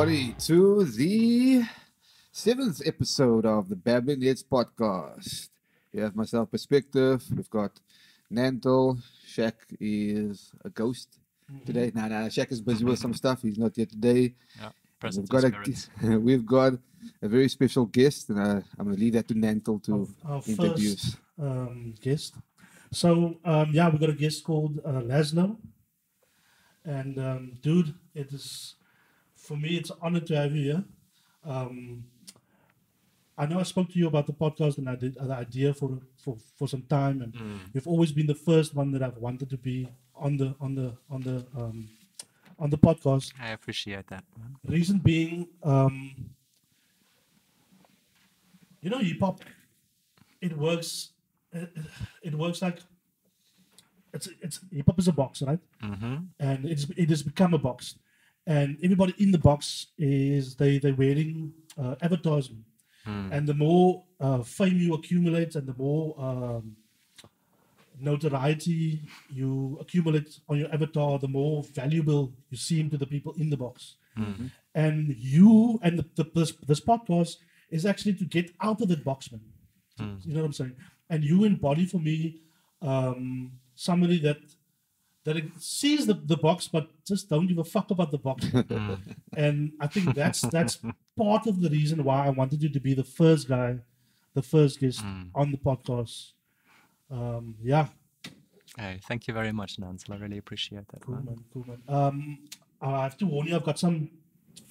everybody to the seventh episode of the Babbling Heads podcast. We have myself, Perspective. We've got Nantel. Shaq is a ghost today. No, no, Shaq is busy with some stuff. He's not here today. Yeah, We've got, a, we've got a very special guest, and uh, I'm going to leave that to Nantel to our, our introduce. first um, guest. So um, yeah, we've got a guest called uh, Laszlo, and um, dude, it is for me. It's an honor to have you here. Um, I know I spoke to you about the podcast and I did the idea for for for some time, and Mm. you've always been the first one that I've wanted to be on the on the on the um, on the podcast. I appreciate that. Reason being, um, you know, hip hop, it works. It, it works like it's it's hip hop is a box, right? Mm-hmm. And it's it has become a box, and everybody in the box is they they're wearing uh, advertisement, Mm. and the more uh, fame you accumulate, and the more um, notoriety you accumulate on your avatar, the more valuable you seem to the people in the box Mm. and you and the, the, this, this podcast is actually to get out of that box man Mm. you know what i'm saying and you embody for me um somebody that that it sees the, the box but just don't give a fuck about the box Mm. and i think that's that's part of the reason why i wanted you to be the first guy the first guest Mm. on the podcast um yeah Hey, thank you very much, Nansel. I really appreciate that. cool man. man cool man um i have to warn you i've got some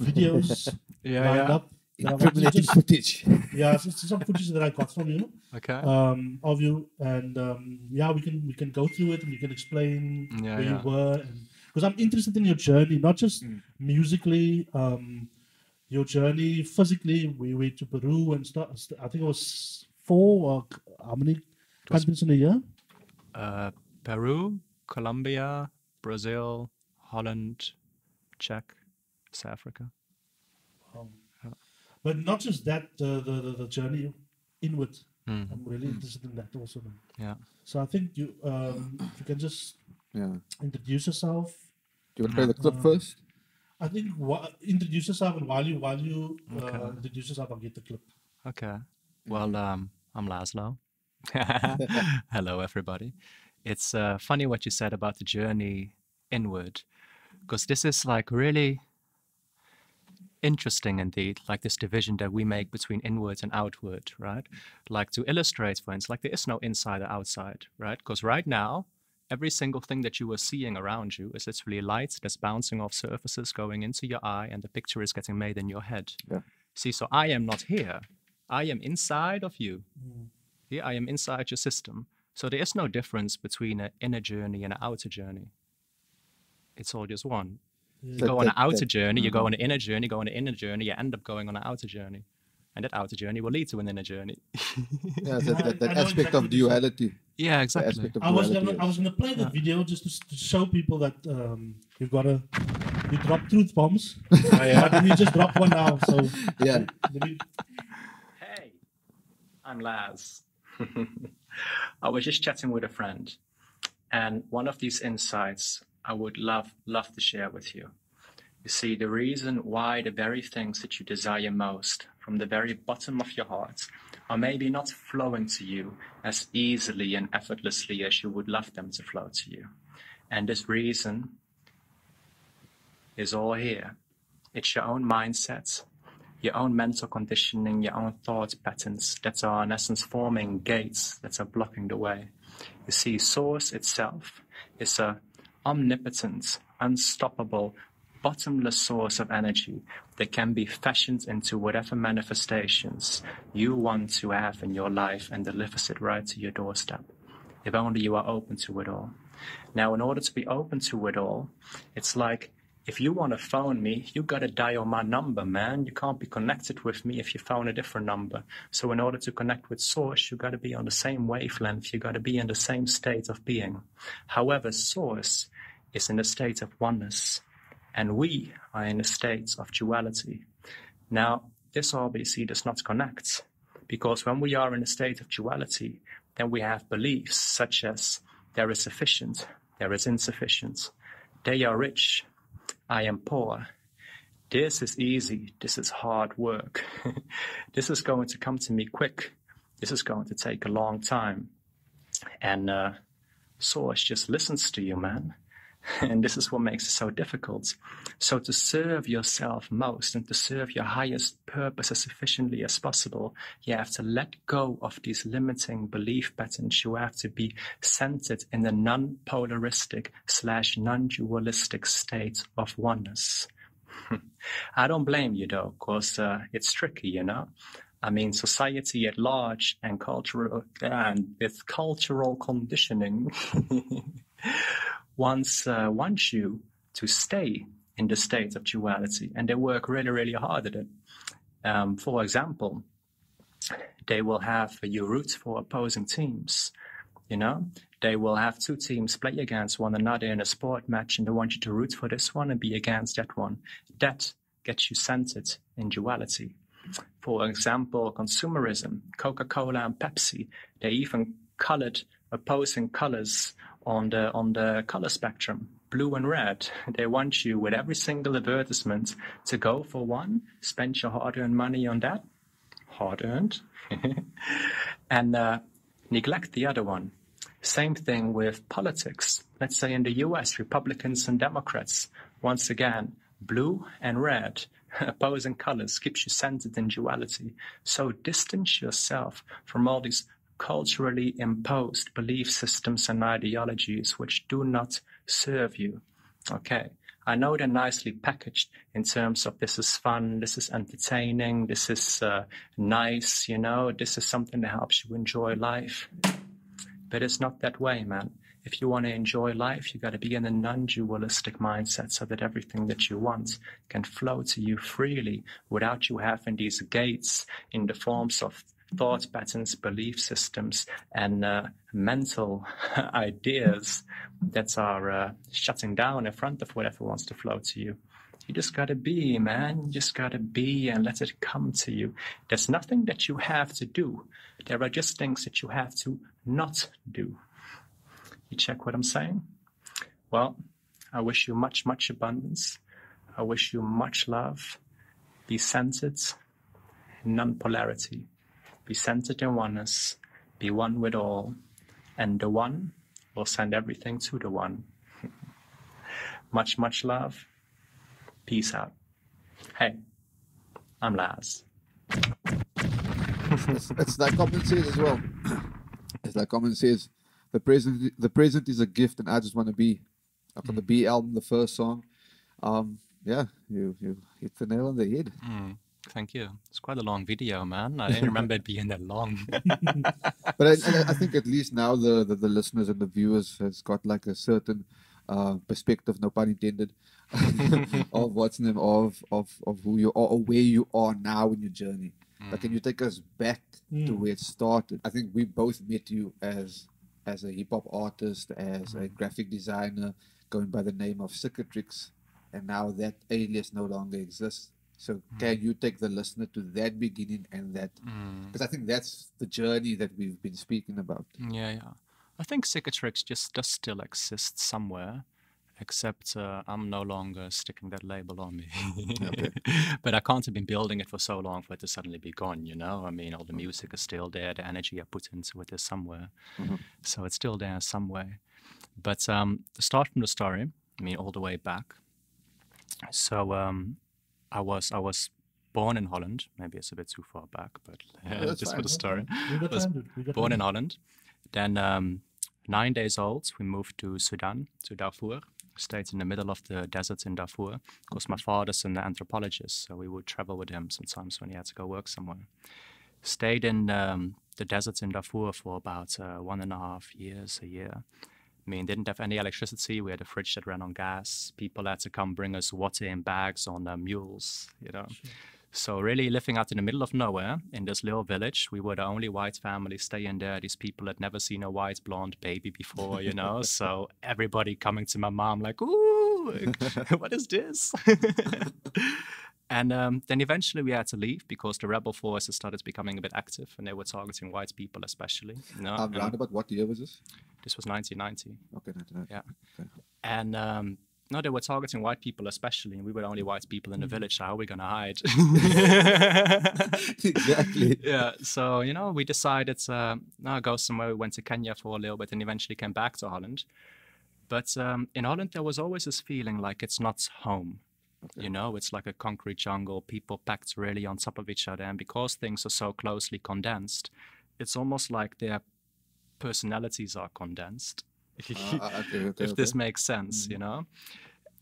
videos Yeah, lined yeah. up that I want Incriminating just- footage. yeah, so, so some footage that I got from you, Okay. um, of you, and um, yeah, we can we can go through it and we can explain Yeah, where yeah. you were, because I'm interested in your journey, not just Mm. musically, um, your journey physically. We went to Peru and stuff. I think it was four or c- how many countries in a year? Uh, Peru, Colombia, Brazil, Holland, Czech, South Africa. Um, Yeah. But not just that, uh, the, the the journey inward. Mm. I'm really interested in that also. Man. Yeah. So I think you um, if you can just Yeah. introduce yourself. Do you want to play the clip Uh, first? I think wha- introduce yourself, and while you while you uh, Okay. introduce yourself, I'll get the clip. Okay. Well, um, I'm Laszlo. Hello, everybody. It's uh, funny what you said about the journey inward, because this is like really interesting indeed, like this division that we make between inward and outward, right? Like to illustrate, for instance, like there is no inside or outside, right? Because right now, every single thing that you are seeing around you is literally light that's bouncing off surfaces going into your eye, and the picture is getting made in your head. Yeah. See, so I am not here. I am inside of you. Mm. Here I am inside your system. So there is no difference between an inner journey and an outer journey. It's all just one. You go on an outer that- journey, you go on an inner journey, you go on an inner journey, you end up going on an outer journey. And that outer journey will lead to an inner journey. Yeah, that, that, that aspect exactly of what you're saying. duality. yeah, exactly. of I was gonna I was gonna play the Yeah. video just to, to show people that um, you've got to you drop truth bombs. Oh, But you just drop one now, so Yeah. me, Hey, I'm Laz. I was just chatting with a friend, and one of these insights I would love love to share with you. You see, the reason why the very things that you desire most from the very bottom of your heart are maybe not flowing to you as easily and effortlessly as you would love them to flow to you. And this reason is all here. It's your own mindset, your own mental conditioning, your own thought patterns that are in essence forming gates that are blocking the way. You see, Source itself is a omnipotent, unstoppable, bottomless source of energy that can be fashioned into whatever manifestations you want to have in your life and delivers it right to your doorstep. If only you are open to it all. Now, in order to be open to it all, it's like if you want to phone me, you got to dial my number, man. You can't be connected with me if you phone a different number. So, in order to connect with Source, you got to be on the same wavelength. You got to be in the same state of being. However, Source is in a state of oneness, and we are in a state of duality. Now, this obviously does not connect because when we are in a state of duality, then we have beliefs such as there is sufficient, there is insufficient, they are rich, I am poor, this is easy. This is hard work. this is going to come to me quick. This is going to take a long time. And uh, Source just listens to you, man. And this is what makes it so difficult. So, to serve yourself most and to serve your highest purpose as efficiently as possible, you have to let go of these limiting belief patterns. You have to be centered in the non polaristic slash non dualistic state of oneness. I don't blame you though, because uh, it's tricky, you know. I mean, society at large and cultural and with cultural conditioning wants uh, wants you to stay in the state of duality, and they work really, really hard at it. Um, for example, they will have you root for opposing teams. You know, they will have two teams play against one another in a sport match, and they want you to root for this one and be against that one. That gets you centered in duality. For example, consumerism, Coca-Cola and Pepsi, they even colored opposing colors on the on the color spectrum, blue and red. They want you with every single advertisement to go for one, spend your hard-earned money on that, hard-earned, and uh, neglect the other one. Same thing with politics. Let's say in the US, Republicans and Democrats, once again, blue and red, opposing colors, keeps you centered in duality. So distance yourself from all these culturally imposed belief systems and ideologies which do not serve you. Okay. I know they're nicely packaged in terms of this is fun, this is entertaining, this is uh, nice, you know, this is something that helps you enjoy life. But it's not that way, man. If you want to enjoy life, you got to be in a non-dualistic mindset so that everything that you want can flow to you freely without you having these gates in the forms of thought patterns, belief systems, and uh, mental ideas that are uh, shutting down in front of whatever wants to flow to you. You just gotta be, man. You just gotta be and let it come to you. There's nothing that you have to do. There are just things that you have to not do. You check what I'm saying? Well, I wish you much, much abundance. I wish you much love. Be centered, non polarity. Be centered in oneness. Be one with all. And the one will send everything to the one. much, much love. Peace out. Hey, I'm Laz. it's, it's like common says as well. It's like common says, the present the present is a gift, and I just want to be. Like on the Be album, the first song, um, yeah, you you hit the nail on the head. Mm, thank you. It's quite a long video, man. I didn't remember it being that long. but I, I, think at least now the, the, the listeners and the viewers has got like a certain uh, perspective, no pun intended, of what's name of of of who you are or where you are now in your journey. Mm. But can you take us back mm. to where it started? I think we both met you as as a hip hop artist, as mm. a graphic designer, going by the name of Cicatrix, and now that alias no longer exists. So mm. can you take the listener to that beginning and that? Because mm. I think that's the journey that we've been speaking about. Yeah, yeah. I think Cicatrix just does still exist somewhere except uh, I'm no longer sticking that label on me. okay. But I can't have been building it for so long for it to suddenly be gone, you know? I mean, all the music is still there, the energy I put into it is somewhere. Mm-hmm. So it's still there somewhere. But um, to start from the story, I mean, all the way back. So um, I was I was born in Holland. Maybe it's a bit too far back, but uh, just fine. for the story. I was born in Holland. Then um, nine days old, we moved to Sudan, to Darfur stayed in the middle of the desert in Darfur because my father's an anthropologist, so we would travel with him sometimes when he had to go work somewhere. Stayed in um, the desert in Darfur for about uh, one and a half years, a year. I mean, didn't have any electricity. We had a fridge that ran on gas. People had to come bring us water in bags on uh, mules, you know. Sure. So really living out in the middle of nowhere in this little village, we were the only white family staying there. These people had never seen a white blonde baby before, you know. so everybody coming to my mom like, "Ooh, what is this?" and um, then eventually we had to leave because the rebel forces started becoming a bit active, and they were targeting white people especially. You know? Um, round about what year was this? This was 1990. Okay, 1990. Yeah. Okay. And um, no, they were targeting white people especially, and we were the only white people in the Mhm. village. So how are we gonna hide? Exactly. Yeah. So you know, we decided uh, no, go somewhere. We went to Kenya for a little bit, and eventually came back to Holland. But um, in Holland, there was always this feeling like it's not home. Okay. You know, it's like a concrete jungle, people packed really on top of each other. And because things are so closely condensed, it's almost like their personalities are condensed. Ah, okay, okay, if this makes sense, you Mhm. know?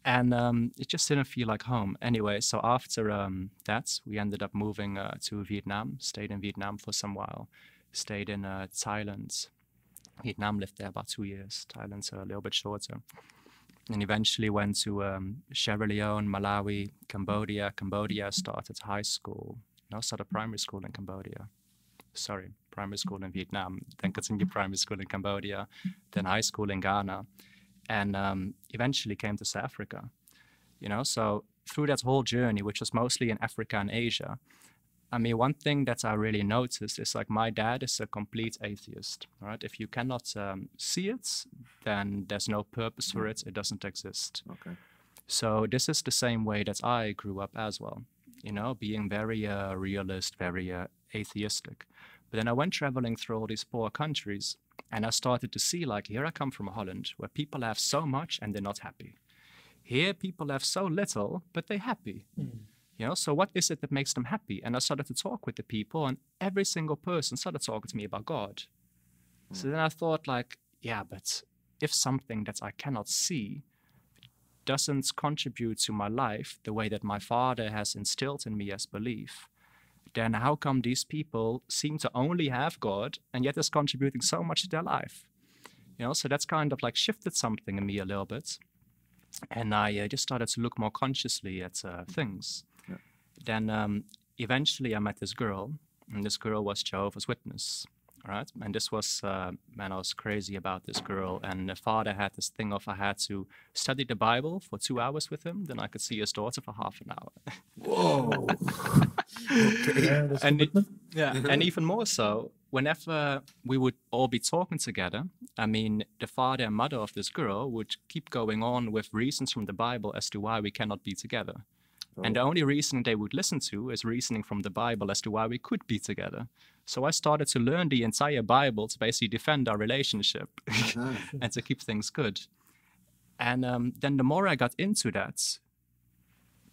And um, it just didn't feel like home. Anyway, so after um, that, we ended up moving uh, to Vietnam, stayed in Vietnam for some while, stayed in uh, Thailand. Vietnam lived there about two years, Thailand's a little bit shorter. And eventually went to um, Sierra Leone, Malawi, Cambodia. Cambodia started high school, no, started primary school in Cambodia. Sorry, primary school in Vietnam, then continued primary school in Cambodia, then high school in Ghana, and um, eventually came to South Africa. You know, so through that whole journey, which was mostly in Africa and Asia, I mean, one thing that I really noticed is like my dad is a complete atheist. Right? If you cannot um, see it, then there's no purpose for it. It doesn't exist. Okay. So this is the same way that I grew up as well. You know, being very uh, realist, very uh, atheistic. But then I went traveling through all these poor countries, and I started to see like here I come from Holland, where people have so much and they're not happy. Here people have so little, but they're happy. Mm. You know, so what is it that makes them happy? And I started to talk with the people, and every single person started talking to me about God. So then I thought, like, yeah, but if something that I cannot see doesn't contribute to my life the way that my father has instilled in me as belief, then how come these people seem to only have God and yet is contributing so much to their life? You know, so that's kind of like shifted something in me a little bit. And I uh, just started to look more consciously at uh, things. Yeah. Then um, eventually I met this girl, and this girl was Jehovah's Witness. Right, and this was uh, man, I was crazy about this girl. And the father had this thing of I had to study the Bible for two hours with him, then I could see his daughter for half an hour. Whoa. okay. Yeah, And it- Yeah, and even more so, whenever we would all be talking together, I mean, the father and mother of this girl would keep going on with reasons from the Bible as to why we cannot be together. And the only reason they would listen to is reasoning from the Bible as to why we could be together. So I started to learn the entire Bible to basically defend our relationship Uh-huh. and to keep things good. And um, then the more I got into that,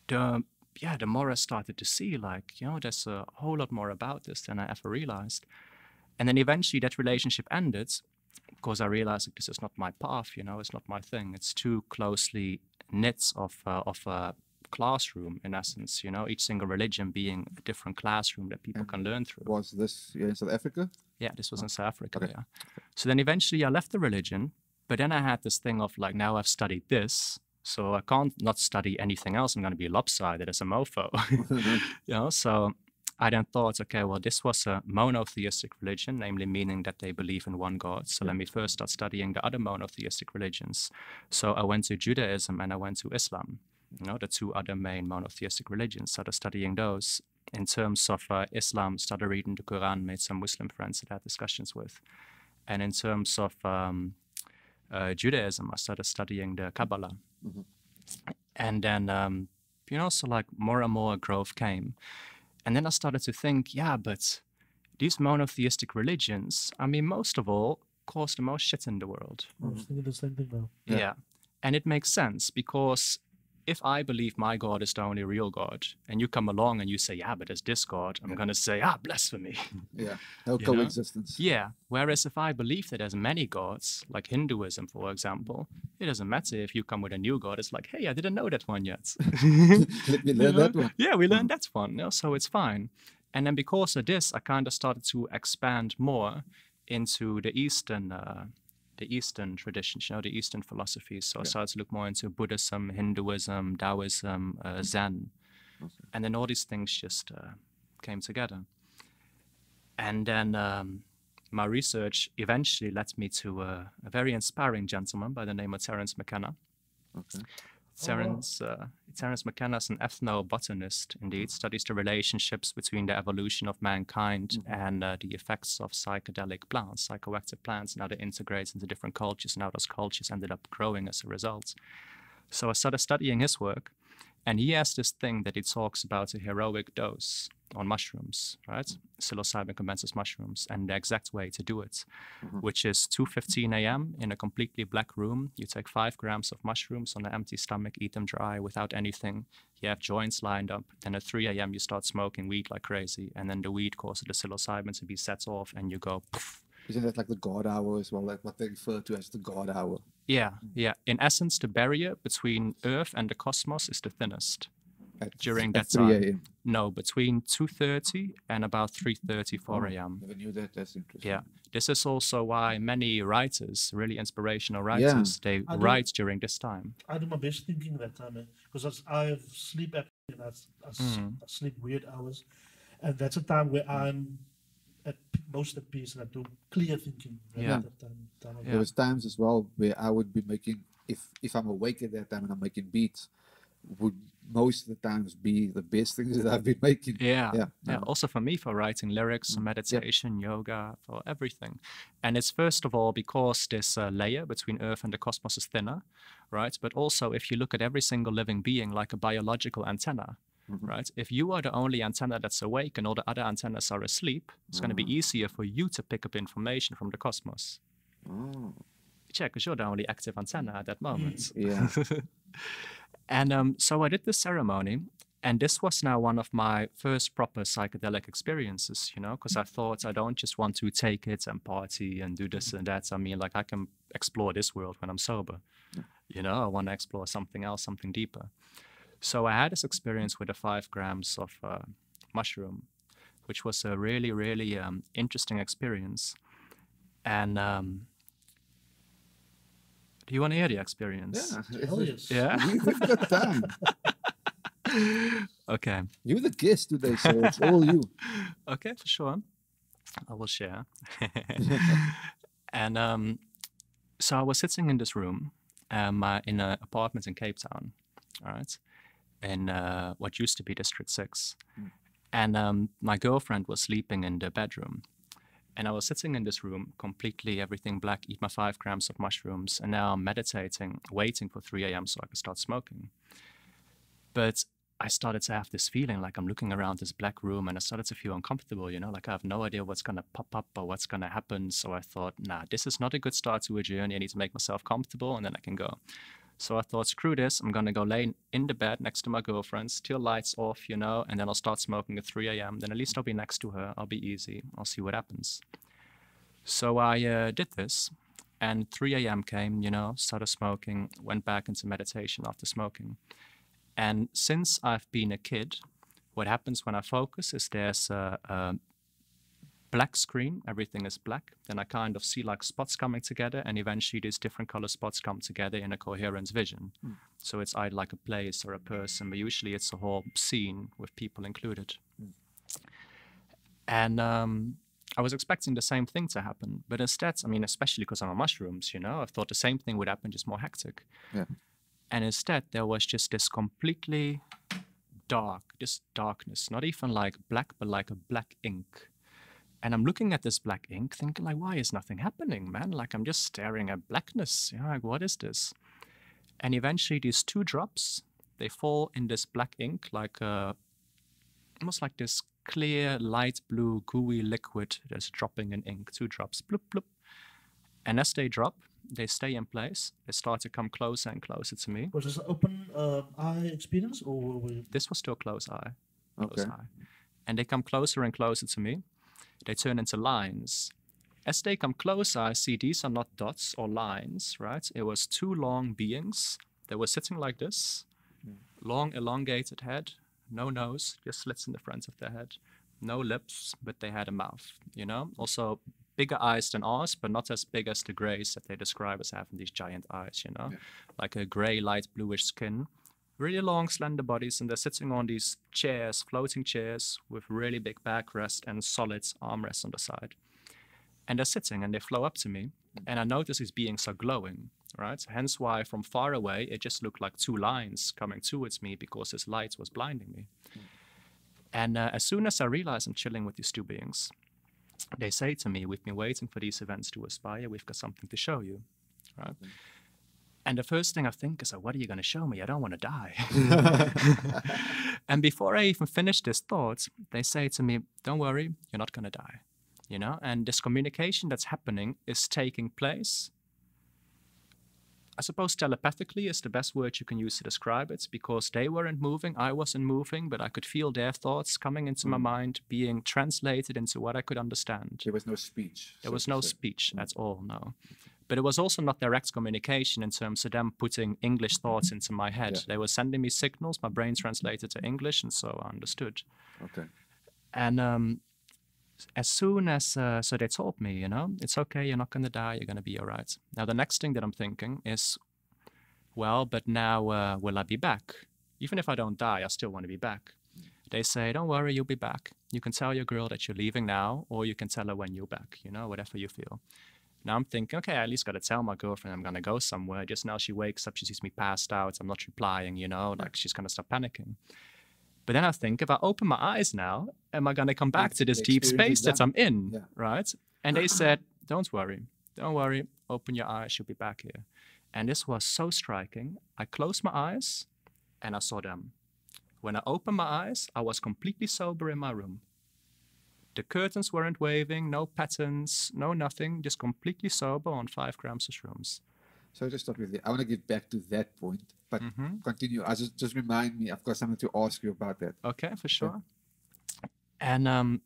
the yeah, the more I started to see like you know there's a whole lot more about this than I ever realized. And then eventually that relationship ended because I realized like, this is not my path. You know, it's not my thing. It's too closely knit of uh, of a classroom in essence. You know, each single religion being a different classroom that people Yeah. can learn through. Was this yeah, in South Africa? Yeah, this was in oh, South Africa. Okay. Yeah. So then eventually I left the religion, but then I had this thing of like, now I've studied this, so I can't not study anything else. I'm going to be lopsided as a mofo. you know, so I then thought, okay, well, this was a monotheistic religion, namely meaning that they believe in one God. So let me first start studying the other monotheistic religions. So I went to Judaism and I went to Islam, you know, the two other main monotheistic religions, started studying those. In terms of uh, Islam, started reading the Quran, made some Muslim friends that I had discussions with. And in terms of um, uh, Judaism, I started studying the Kabbalah. Mhm. And then, um, you know, so like more and more growth came. And then I started to think, yeah, but these monotheistic religions, I mean, most of all, cause the most shit in the world. I was thinking the same thing now. Yeah. Yeah. And it makes sense because if I believe my God is the only real God, and you come along and you say, yeah, but there's this God, I'm Yeah. going to say, ah, blasphemy. Yeah. No You know? coexistence. yeah. Whereas if I believe that there's many gods, like Hinduism, for example, it doesn't matter if you come with a new God. It's like, hey, I didn't know that one yet. Let me learn that one. Yeah, we learned that one, you know, so it's fine. And then because of this, I kind of started to expand more into the Eastern, uh, the Eastern traditions, you know, the Eastern philosophies. So I started to look more into Buddhism, Hinduism, Taoism, uh, Zen, Okay. and then all these things just uh, came together. And then um, my research eventually led me to uh, a very inspiring gentleman by the name of Terence McKenna. Okay. Terence, uh, Terence McKenna is an ethnobotanist, indeed, studies the relationships between the evolution of mankind Mhm. and uh, the effects of psychedelic plants, psychoactive plants, and how they integrate into different cultures and how those cultures ended up growing as a result. So I started studying his work, and he has this thing that he talks about a heroic dose on mushrooms, right? Psilocybin cubensis mushrooms, and the exact way to do it, mm-hmm. which is 2:15 a.m. in a completely black room. You take five grams of mushrooms on an empty stomach, eat them dry without anything. You have joints lined up. Then at 3 a.m. you start smoking weed like crazy, and then the weed causes the psilocybin to be set off, and you go. Poof. Isn't that like the God hour as well? Like what they refer to as the God hour. Yeah, yeah. In essence, the barrier between Earth and the cosmos is the thinnest. At, During at that 3 time. No, between 2:30 and about 3:30, 4 Oh, a.m. Never knew that. That's interesting. Yeah, this is also why many writers, really inspirational writers, they I do- write during this time. I do my best thinking that time because I have sleep apnea. and I, s- I s- Mm. I sleep weird hours, and that's a time where I'm at most at peace and I do clear thinking. right Yeah. at that time, time Yeah. There was times as well where I would be making if if I'm awake at that time and I'm making beats, would most of the times be the best things that I've been making. Yeah, Yeah, yeah. no. Also for me, for writing lyrics, for meditation, yoga, for everything. And it's first of all because this uh, layer between Earth and the cosmos is thinner, right? But also if you look at every single living being like a biological antenna, Mhm. right? If you are the only antenna that's awake and all the other antennas are asleep, it's going to be easier for you to pick up information from the cosmos. Yeah, because you're the only active antenna at that moment. yeah. And um, so I did this ceremony, and this was now one of my first proper psychedelic experiences, you know, because I thought I don't just want to take it and party and do this and that. I mean, like, I can explore this world when I'm sober. You know, I want to explore something else, something deeper. So I had this experience with the five grams of uh, mushroom, which was a really, really um, interesting experience. And um, do you want to hear the experience? Yeah. Hell yes. Yeah. We, we've got time. Okay. You're the guest today, so it's all you. Okay, for sure. I will share. and um, so I was sitting in this room um, uh, in an apartment in Cape Town, all right, in uh, what used to be District 6. And um, my girlfriend was sleeping in the bedroom. And I was sitting in this room, completely everything black, eat my five grams of mushrooms, and now I'm meditating, waiting for 3 a.m. so I can start smoking. But I started to have this feeling like I'm looking around this black room and I started to feel uncomfortable, you know, like I have no idea what's going to pop up or what's going to happen. So I thought, nah, this is not a good start to a journey. I need to make myself comfortable and then I can go. So I thought, screw this. I'm going to go lay in the bed next to my girlfriend, still lights off, you know, and then I'll start smoking at 3 a.m. Then at least I'll be next to her. I'll be easy. I'll see what happens. So I uh, did this. And 3 a.m. came, you know, started smoking, went back into meditation after smoking. And since I've been a kid, what happens when I focus is there's a, a black screen, everything is black. Then I kind of see like spots coming together, and eventually these different color spots come together in a coherent vision. So it's either like a place or a person, but usually it's a whole scene with people included. And um, I was expecting the same thing to happen, but instead, I mean, especially because I'm on mushrooms, you know, I thought the same thing would happen, just more hectic. Yeah. And instead, there was just this completely dark, this darkness, not even like black, but like a black ink. And I'm looking at this black ink, thinking like, why is nothing happening, man? Like I'm just staring at blackness. You know, like what is this? And eventually, these two drops, they fall in this black ink, like uh, almost like this clear, light blue, gooey liquid that's dropping in ink. Two drops, bloop bloop. And as they drop, they stay in place. They start to come closer and closer to me. Was this an open uh, eye experience or were we? This was still close eye. Close Okay. eye. And they come closer and closer to me. They turn into lines. As they come closer, I see these are not dots or lines, right? It was two long beings that were sitting like this, hmm. long elongated head, no nose, just slits in the front of their head, no lips, but they had a mouth, you know? Also bigger eyes than ours, but not as big as the grays that they describe as having these giant eyes, you know? Yeah. Like a gray, light bluish skin, really long, slender bodies, and they're sitting on these chairs, floating chairs with really big backrest and solid armrests on the side. And they're sitting and they flow up to me, and I notice these beings are glowing, right? Hence why from far away it just looked like two lines coming towards me because this light was blinding me. And uh, as soon as I realize I'm chilling with these two beings, they say to me, We've been waiting for these events to aspire, we've got something to show you, right? And the first thing I think is, like, what are you going to show me? I don't want to die. and before I even finish this thought, they say to me, don't worry, you're not going to die. You know, and this communication that's happening is taking place. I suppose telepathically is the best word you can use to describe it because they weren't moving, I wasn't moving, but I could feel their thoughts coming into my Mm. mind, being translated into what I could understand. There was no speech. There so was no say. speech Mm. at all, no. But it was also not direct communication in terms of them putting English thoughts into my head. Yeah. They were sending me signals, my brain translated to English, and so I understood. Okay. And um, as soon as, uh, so they told me, you know, it's okay, you're not going to die, you're going to be all right. Now, the next thing that I'm thinking is, well, but now uh, will I be back? Even if I don't die, I still want to be back. They say, don't worry, you'll be back. You can tell your girl that you're leaving now, or you can tell her when you're back, you know, whatever you feel. Now I'm thinking, okay, I at least got to tell my girlfriend I'm going to go somewhere. Just now she wakes up, she sees me passed out, I'm not replying, you know, like she's going to start panicking. But then I think, if I open my eyes now, am I going to come back to this deep space that I'm in? Yeah. Right? And they said, don't worry, don't worry, open your eyes, you'll be back here. And this was so striking. I closed my eyes and I saw them. When I opened my eyes, I was completely sober in my room. The curtains weren't waving, no patterns, no nothing, just completely sober on five grams of shrooms. So just stop with you. I want to get back to that point, but hmm continue. I just just remind me. I've got something to ask you about that. Okay, for sure. And um,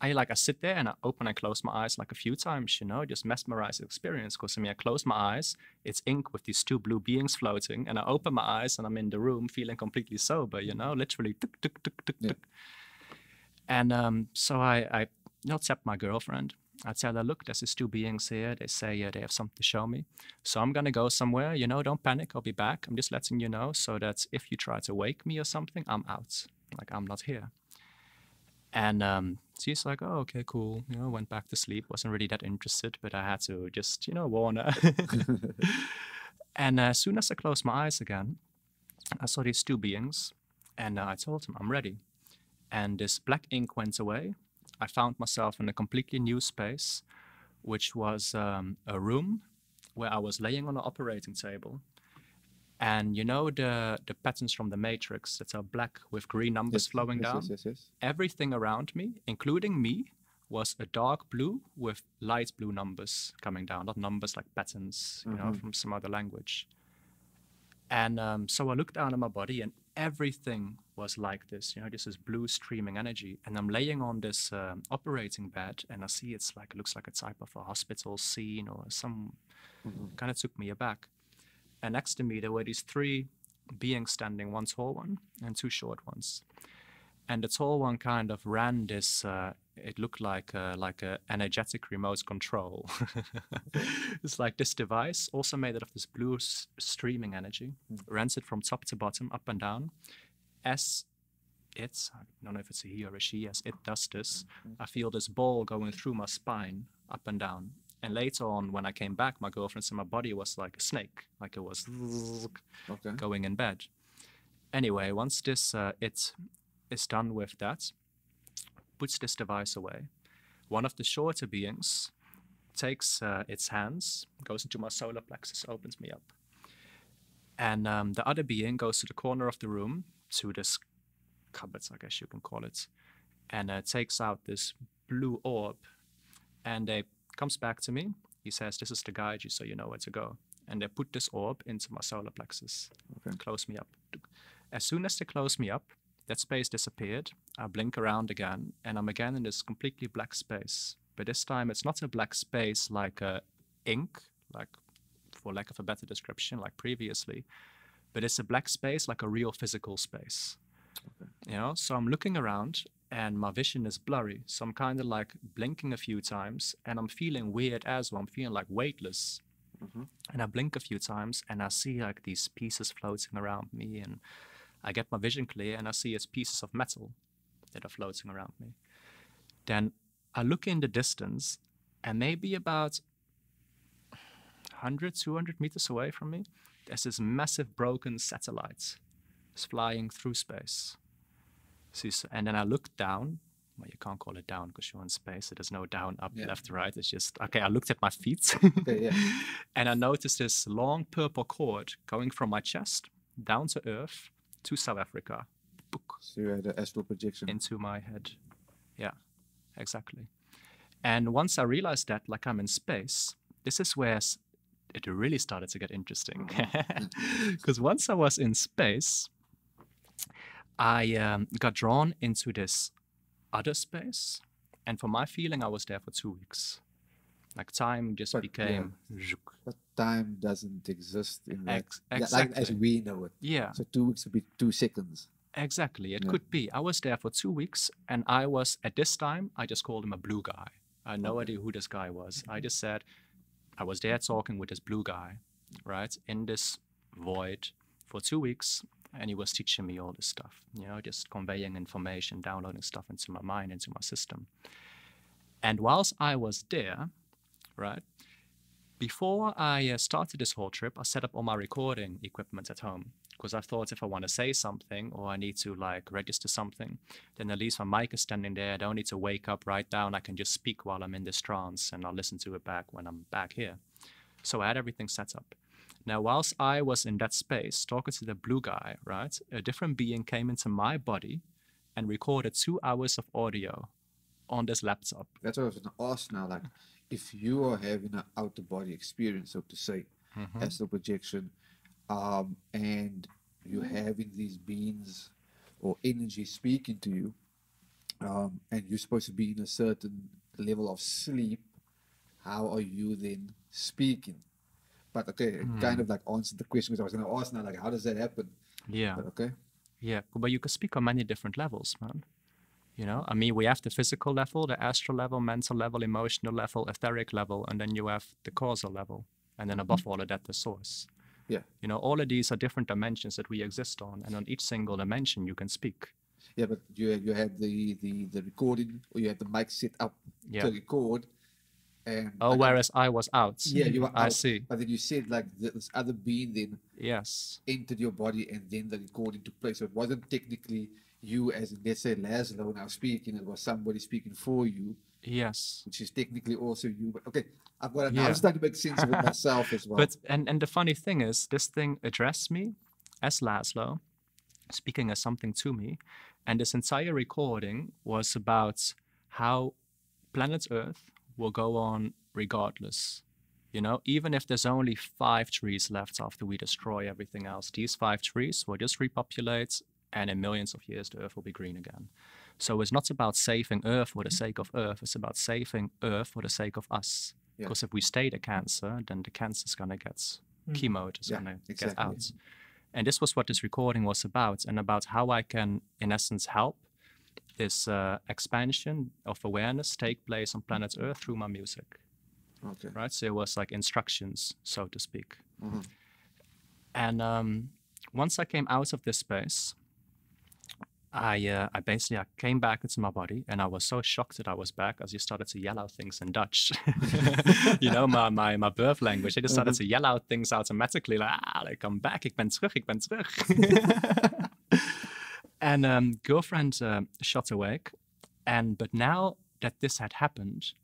I like I sit there and I open and close my eyes like a few times, you know, just mesmerized experience. Because I mean, I close my eyes, it's ink with these two blue beings floating, and I open my eyes and I'm in the room feeling completely sober, you know, literally. Tuk, tuk, tuk, tuk, Yeah. tuk. And um, so I, I not tap my girlfriend. I tell her, look, there's these two beings here. They say uh, they have something to show me. So I'm gonna go somewhere. You know, don't panic. I'll be back. I'm just letting you know so that if you try to wake me or something, I'm out. Like I'm not here. And um, she's like, oh, okay, cool. You know, went back to sleep. Wasn't really that interested, but I had to just, you know, warn her. and uh, as soon as I closed my eyes again, I saw these two beings, and uh, I told them I'm ready. And this black ink went away. I found myself in a completely new space, which was um, a room where I was laying on an operating table. And you know the the patterns from the matrix that are black with green numbers Yes, flowing yes, down? Yes, yes, yes. everything around me, including me, was a dark blue with light blue numbers coming down, not numbers like patterns, you know, Mhm. from some other language. And um, so I looked down at my body, and everything was like this, you know, just this blue streaming energy. And I'm laying on this um, operating bed, and I see it's like it looks like a type of a hospital scene or some. Mhm. Kind of took me aback. And next to me, there were these three beings standing, one tall one and two short ones and the tall one kind of ran this. Uh, it looked like a, like a energetic remote control. it's like this device, also made out of this blue s- streaming energy, Mm. runs it from top to bottom, up and down. As it, I don't know if it's a he or a she, as it does this, I feel this ball going through my spine, up and down. And later on, when I came back, my girlfriend said my body was like a snake, like it was Okay. going in bed. Anyway, once this uh, it is done with that, puts this device away. One of the shorter beings takes uh, its hands, goes into my solar plexus, opens me up, and um, the other being goes to the corner of the room to this cupboard, I guess you can call it, and uh, takes out this blue orb, and it comes back to me. He says, "This is to guide you, so you know where to go." And they put this orb into my solar plexus Okay. close me up. As soon as they close me up, that space disappeared. I blink around again, and I'm again in this completely black space. But this time, it's not a black space like a ink, like for lack of a better description, like previously, but it's a black space like a real physical space. Okay. You know, so I'm looking around and my vision is blurry. So I'm kind of like blinking a few times and I'm feeling weird as well. I'm feeling like weightless Mhm. and I blink a few times and I see like these pieces floating around me and I get my vision clear and I see it's pieces of metal that are floating around me. Then I look in the distance and maybe about 100, 200 meters away from me, there's this massive broken satellite. It's flying through space. And then I look down well, you can't call it down because you're in space. So there's no down, up, Yeah. left, right. It's just okay. I looked at my feet, Okay, yeah. and I noticed this long purple cord going from my chest down to Earth to South Africa, book, So you had an astral projection. into my head. Yeah, exactly. And once I realized that, like I'm in space, this is where it really started to get interesting. Because once I was in space, I um, got drawn into this other space. And for my feeling, I was there for two weeks. Like time just But, became. zook. But time doesn't exist in that. Ex- yeah, like as we know it. Yeah, So two weeks would be two seconds. exactly. It Yeah. could be. I was there for two weeks, and I was at this time. I just called him a blue guy. I had no Okay. idea who this guy was. I mm-hmm. just said I was there talking with this blue guy, right, in this void for two weeks, and he was teaching me all this stuff. You know, just conveying information, downloading stuff into my mind, into my system. And whilst I was there, right, before I uh, started this whole trip, I set up all my recording equipment at home because I thought if I want to say something or I need to like register something, then at least my mic is standing there. I don't need to wake up, write down. I can just speak while I'm in this trance and I'll listen to it back when I'm back here. So I had everything set up. Now, whilst I was in that space talking to the blue guy, right, a different being came into my body and recorded two hours of audio on this laptop. I was ask now. Like, if you are having an out of body experience, so to say, Mhm. astral projection, um, and you're having these beings or energy speaking to you, um, and you're supposed to be in a certain level of sleep, how are you then speaking? But okay, it kind of like answered the question because I was going to ask now, like, how does that happen? Yeah. But okay, Yeah, but you can speak on many different levels, man. You know, I mean, we have the physical level, the astral level, mental level, emotional level, etheric level, and then you have the causal level, and then above mm-hmm. all of that, the source. Yeah. You know, all of these are different dimensions that we exist on, and on each single dimension, you can speak. yeah, but you you had the the the recording or you had the mic set up Yeah. to record, and Oh, like, whereas I was out. yeah, you were I out, see. But then you said like this other being then Yes. entered your body and then the recording took place. So it wasn't technically you as say Laszlo now speaking, it was somebody speaking for you, Yes. which is technically also you. But okay, I've got. Yeah. I'm starting to make sense of it myself as well. But and and the funny thing is, this thing addressed me as Laszlo, speaking as something to me, and this entire recording was about how planet Earth will go on regardless. You know, even if there's only five trees left after we destroy everything else, these five trees will just repopulate, and in millions of years, the Earth will be green again. So it's not about saving Earth for the sake of Earth; it's about saving Earth for the sake of us. Yeah. Because if we stay the cancer, then the cancer's gonna get chemo is Yeah, gonna exactly. get out. And this was what this recording was about, and about how I can, in essence, help this uh, expansion of awareness take place on planet Earth through my music. okay. Right, so it was like instructions, so to speak. Mhm. And um, once I came out of this space, I uh, I basically I came back into my body, and I was so shocked that I was back as you started to yell out things in Dutch. you know, my, my my birth language. I just started to yell out things automatically, like ah, like I'm back, ik ben terug, ik ben terug. and um, girlfriend uh, shot awake, and but now that this had happened,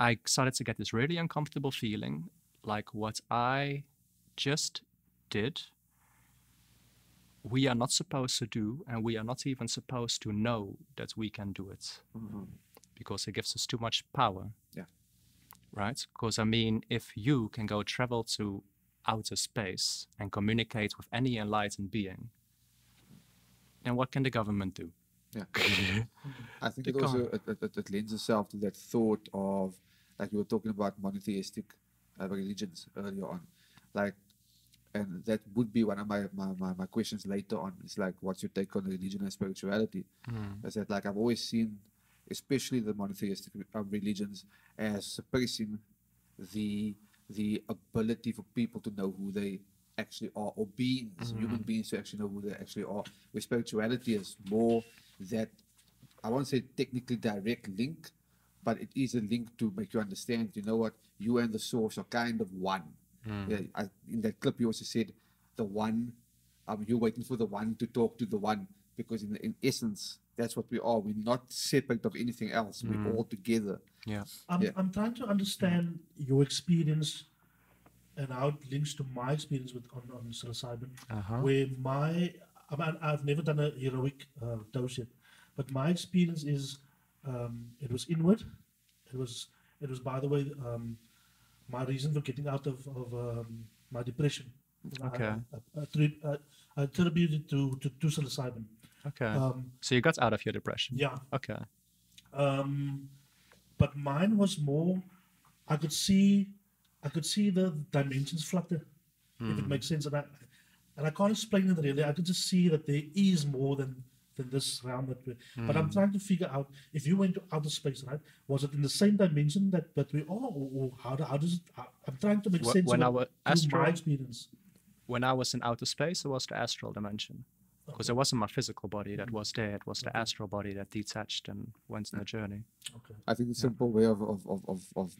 I started to get this really uncomfortable feeling, like what I just did we are not supposed to do, and we are not even supposed to know that we can do it Mhm. because it gives us too much power. Yeah. Right? Because, I mean, if you can go travel to outer space and communicate with any enlightened being, then what can the government do? Yeah. I think it also it, it, it lends itself to that thought of like you were talking about monotheistic uh, religions earlier on, like, and that would be one of my, my, my, my questions later on. It's like, what's your take on religion and spirituality? Mm. Is that like I've always seen, especially the monotheistic uh, religions, as suppressing the the ability for people to know who they actually are, or beings, human beings to actually know who they actually are. Where spirituality is more that I won't say technically direct link, but it is a link to make you understand. You know what? You and the source are kind of one. Yeah, I, in that clip, you also said the one. Um, you're waiting for the one to talk to the one because in in essence, that's what we are. We're not separate of anything else. Mm. We're all together. Yeah. I'm, Yeah. I'm trying to understand your experience and how it links to my experience with on, on psilocybin, Uh-huh. where my I mean, I've never done a heroic uh, dose yet, but my experience is um, it was inward. It was it was by the way um, my reason for getting out of, of um, my depression. I- Okay. I, I, I, I attributed to, to, to psilocybin. Okay. Um, so you got out of your depression. yeah, Okay. um, but mine was more. I could see, I could see the dimensions flutter, if it makes sense, and I, and I can't explain it really. I could just see that there is more than than this realm that we. But I'm hmm. trying to figure out if you went to outer space, right? Was it in the same dimension that that we are, or, or how, how does it? How, I'm trying to make Wh- sense when I of wa- it astral- my experience. When I was in outer space, it was the astral dimension. Because it wasn't my physical body that mm-hmm. was there; it was the astral body that detached and went on a journey. Okay. I think the simple way of, of, of, of, of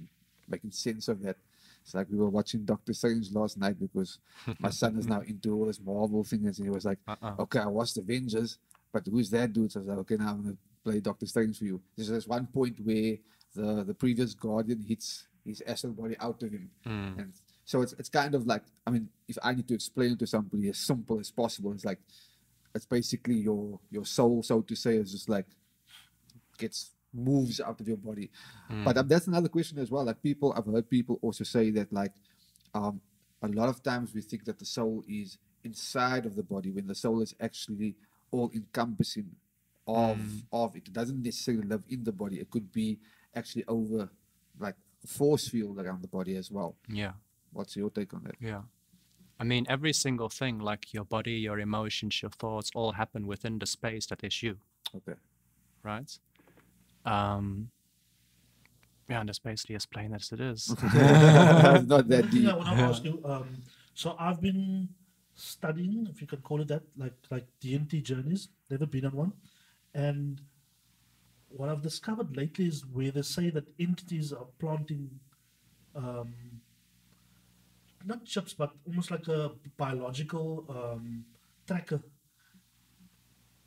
making sense of that. It's like we were watching Doctor Strange last night because my son is now into all this Marvel things, and he was like, Uh-uh. "Okay, I watched the Avengers, but who's that dude?" So I was like, "Okay, now I'm gonna play Doctor Strange for you." There's this one point where the the previous Guardian hits his astral body out of him, Mm. and so it's it's kind of like I mean, if I need to explain it to somebody as simple as possible, it's like it's basically your your soul, so to say, is just like gets moves out of your body. But um, that's another question as well. Like people, I've heard people also say that like um, a lot of times we think that the soul is inside of the body when the soul is actually all encompassing of of it. It doesn't necessarily live in the body. It could be actually over like a force field around the body as well. Yeah. What's your take on that? Yeah. I mean, every single thing, like your body, your emotions, your thoughts, all happen within the space that is you, Okay. right? Um, yeah, and that's basically as plain as it is. Not that One thing deep. I want to ask you. Um, so I've been studying, if you can call it that, like like DMT journeys. Never been on one, and what I've discovered lately is where they say that entities are planting, um, not chips, but almost like a biological um, tracker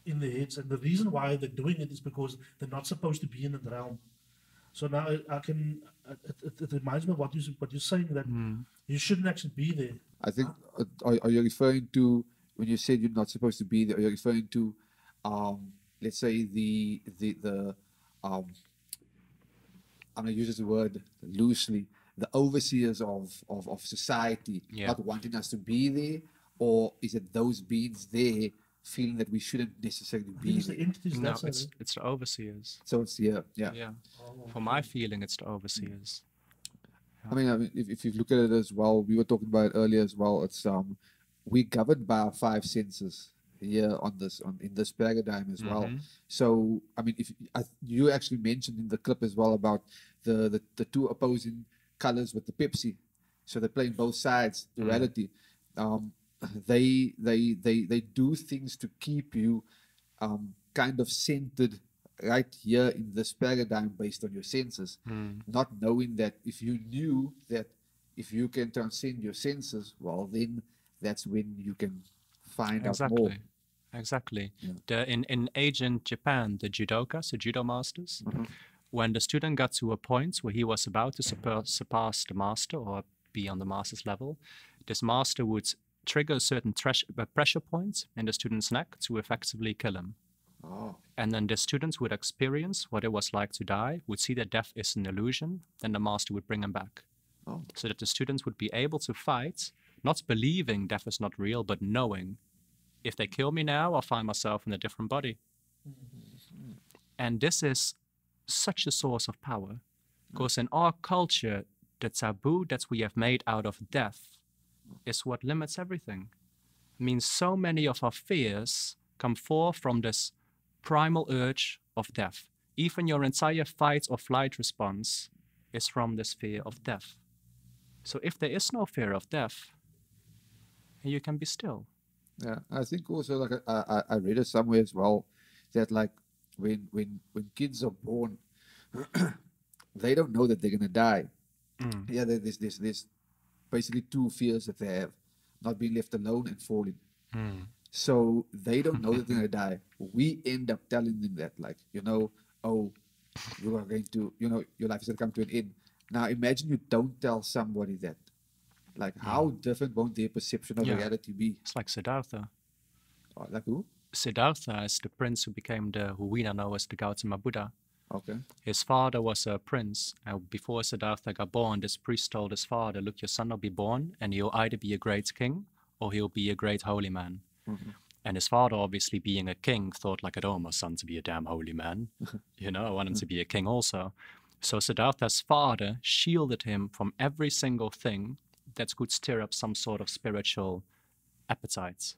in their heads, and the reason why they're doing it is because they're not supposed to be in the realm. So now I, I can. It, it, it reminds me of what you what you're saying that you shouldn't actually be there. I think uh, are, are you referring to when you said you're not supposed to be there? Are you referring to, um, let's say the the the um, I'm gonna use this word loosely, the overseers of of, of society Yeah. not wanting us to be there, or is it those beings there feeling that we shouldn't necessarily be it's the there? entities no, it's it's the overseers. So it's yeah, yeah. Yeah. For my feeling, it's the overseers. I mean, I mean, if, if you look at it as well, we were talking about it earlier as well. It's um, we governed by our five senses here on this on in this paradigm as well. Mhm. So I mean, if I, you actually mentioned in the clip as well about the the, the two opposing colors with the Pepsi, so they're playing both sides duality. Um, they they they they do things to keep you um kind of centered right here in this paradigm based on your senses Mm. not knowing that if you knew that if you can transcend your senses, well, then that's when you can find out more. Exactly. Exactly. Yeah. The, in, in ancient Japan, the judokas, the judo masters, Mhm. when the student got to a point where he was about to surpass, surpass the master or be on the master's level, this master would trigger certain thresh, uh, pressure points in the student's neck to effectively kill him. Oh, And then the students would experience what it was like to die, would see that death is an illusion, then the master would bring them back. Oh. So that the students would be able to fight, not believing death is not real, but knowing if they kill me now, I'll find myself in a different body. Mm-hmm. And this is such a source of power. Mm. Because in our culture, the taboo that we have made out of death is what limits everything. means so many of our fears come forth from this primal urge of death. Even your entire fight or flight response is from this fear of death. So if there is no fear of death, you can be still. yeah. I think also like I, I, I read it somewhere as well that like when when when kids are born, they don't know that they're gonna die. Mm. Yeah, there's this this basically two fears that they have: not being left alone and falling. Mm. So they don't know that they're gonna die. We end up telling them that, like, you know, oh, you are going to, you know, your life is gonna come to an end. Now imagine you don't tell somebody that. Like, how different won't their perception of Yeah. reality be? It's like Siddhartha. Oh, Like who? Siddhartha is the prince who became the who we now know as the Gautama Buddha. Okay. His father was a prince. And before Siddhartha got born, this priest told his father, Look, your son will be born, and he'll either be a great king or he'll be a great holy man. Mhm. And his father, obviously being a king, thought like, I don't want my son to be a damn holy man. you know, I want him to be a king also. So Siddhartha's father shielded him from every single thing that could stir up some sort of spiritual appetites,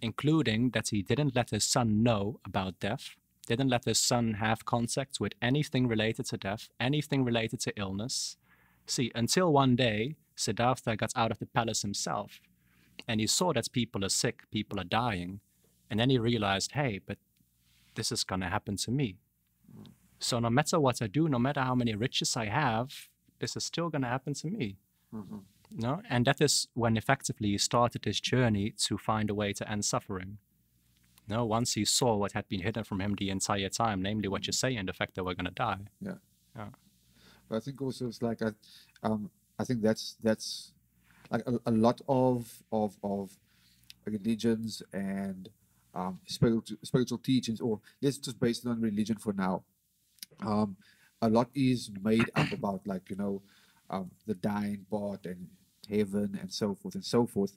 including that he didn't let his son know about death, didn't let his son have contact with anything related to death, anything related to illness. See, until one day, Siddhartha got out of the palace himself and he saw that people are sick, people are dying. And then he realized, hey, but this is going to happen to me. So no matter what I do, no matter how many riches I have, this is still going to happen to me. Mhm. No? And that is when effectively he started his journey to find a way to end suffering. No, once he saw what had been hidden from him the entire time, namely what you say and the fact that we're going to die. Yeah. yeah. But I think also it's like I, um, I think that's that's like a, a lot of of of religions and um, spiritual spiritual teachings, or let's just base it on religion for now. Um, a lot is made up about like you know um, the dying part and heaven and so forth and so forth,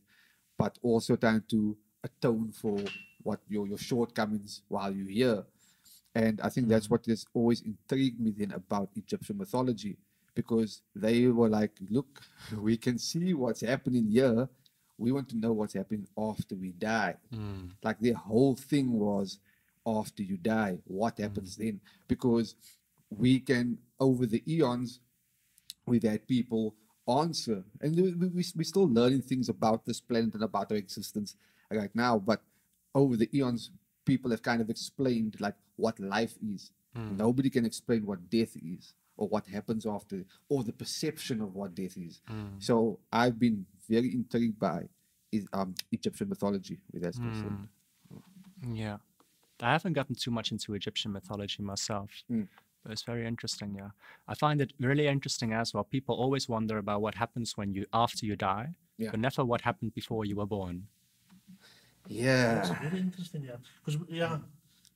but also trying to atone for what your your shortcomings while you're here. And I think that's what has always intrigued me then about Egyptian mythology, because they were like, look, we can see what's happening here. We want to know what's happening after we die. Hmm. Like the whole thing was after you die, what hmm. happens then? Because we can, over the eons, we've had people answer, and we, we, we- we're still learning things about this planet and about our existence right now. But over the eons, people have kind of explained like what life is. Hmm. Nobody can explain what death is, or what happens after, or the perception of what death is. So I've been very intrigued by is um Egyptian mythology with that concerned. Yeah. I haven't gotten too much into Egyptian mythology myself, Mm. but it's very interesting. Yeah. I find it really interesting as well. People always wonder about what happens when you, after you die, Yeah. but never what happened before you were born. Yeah. It's really interesting, yeah. Because yeah,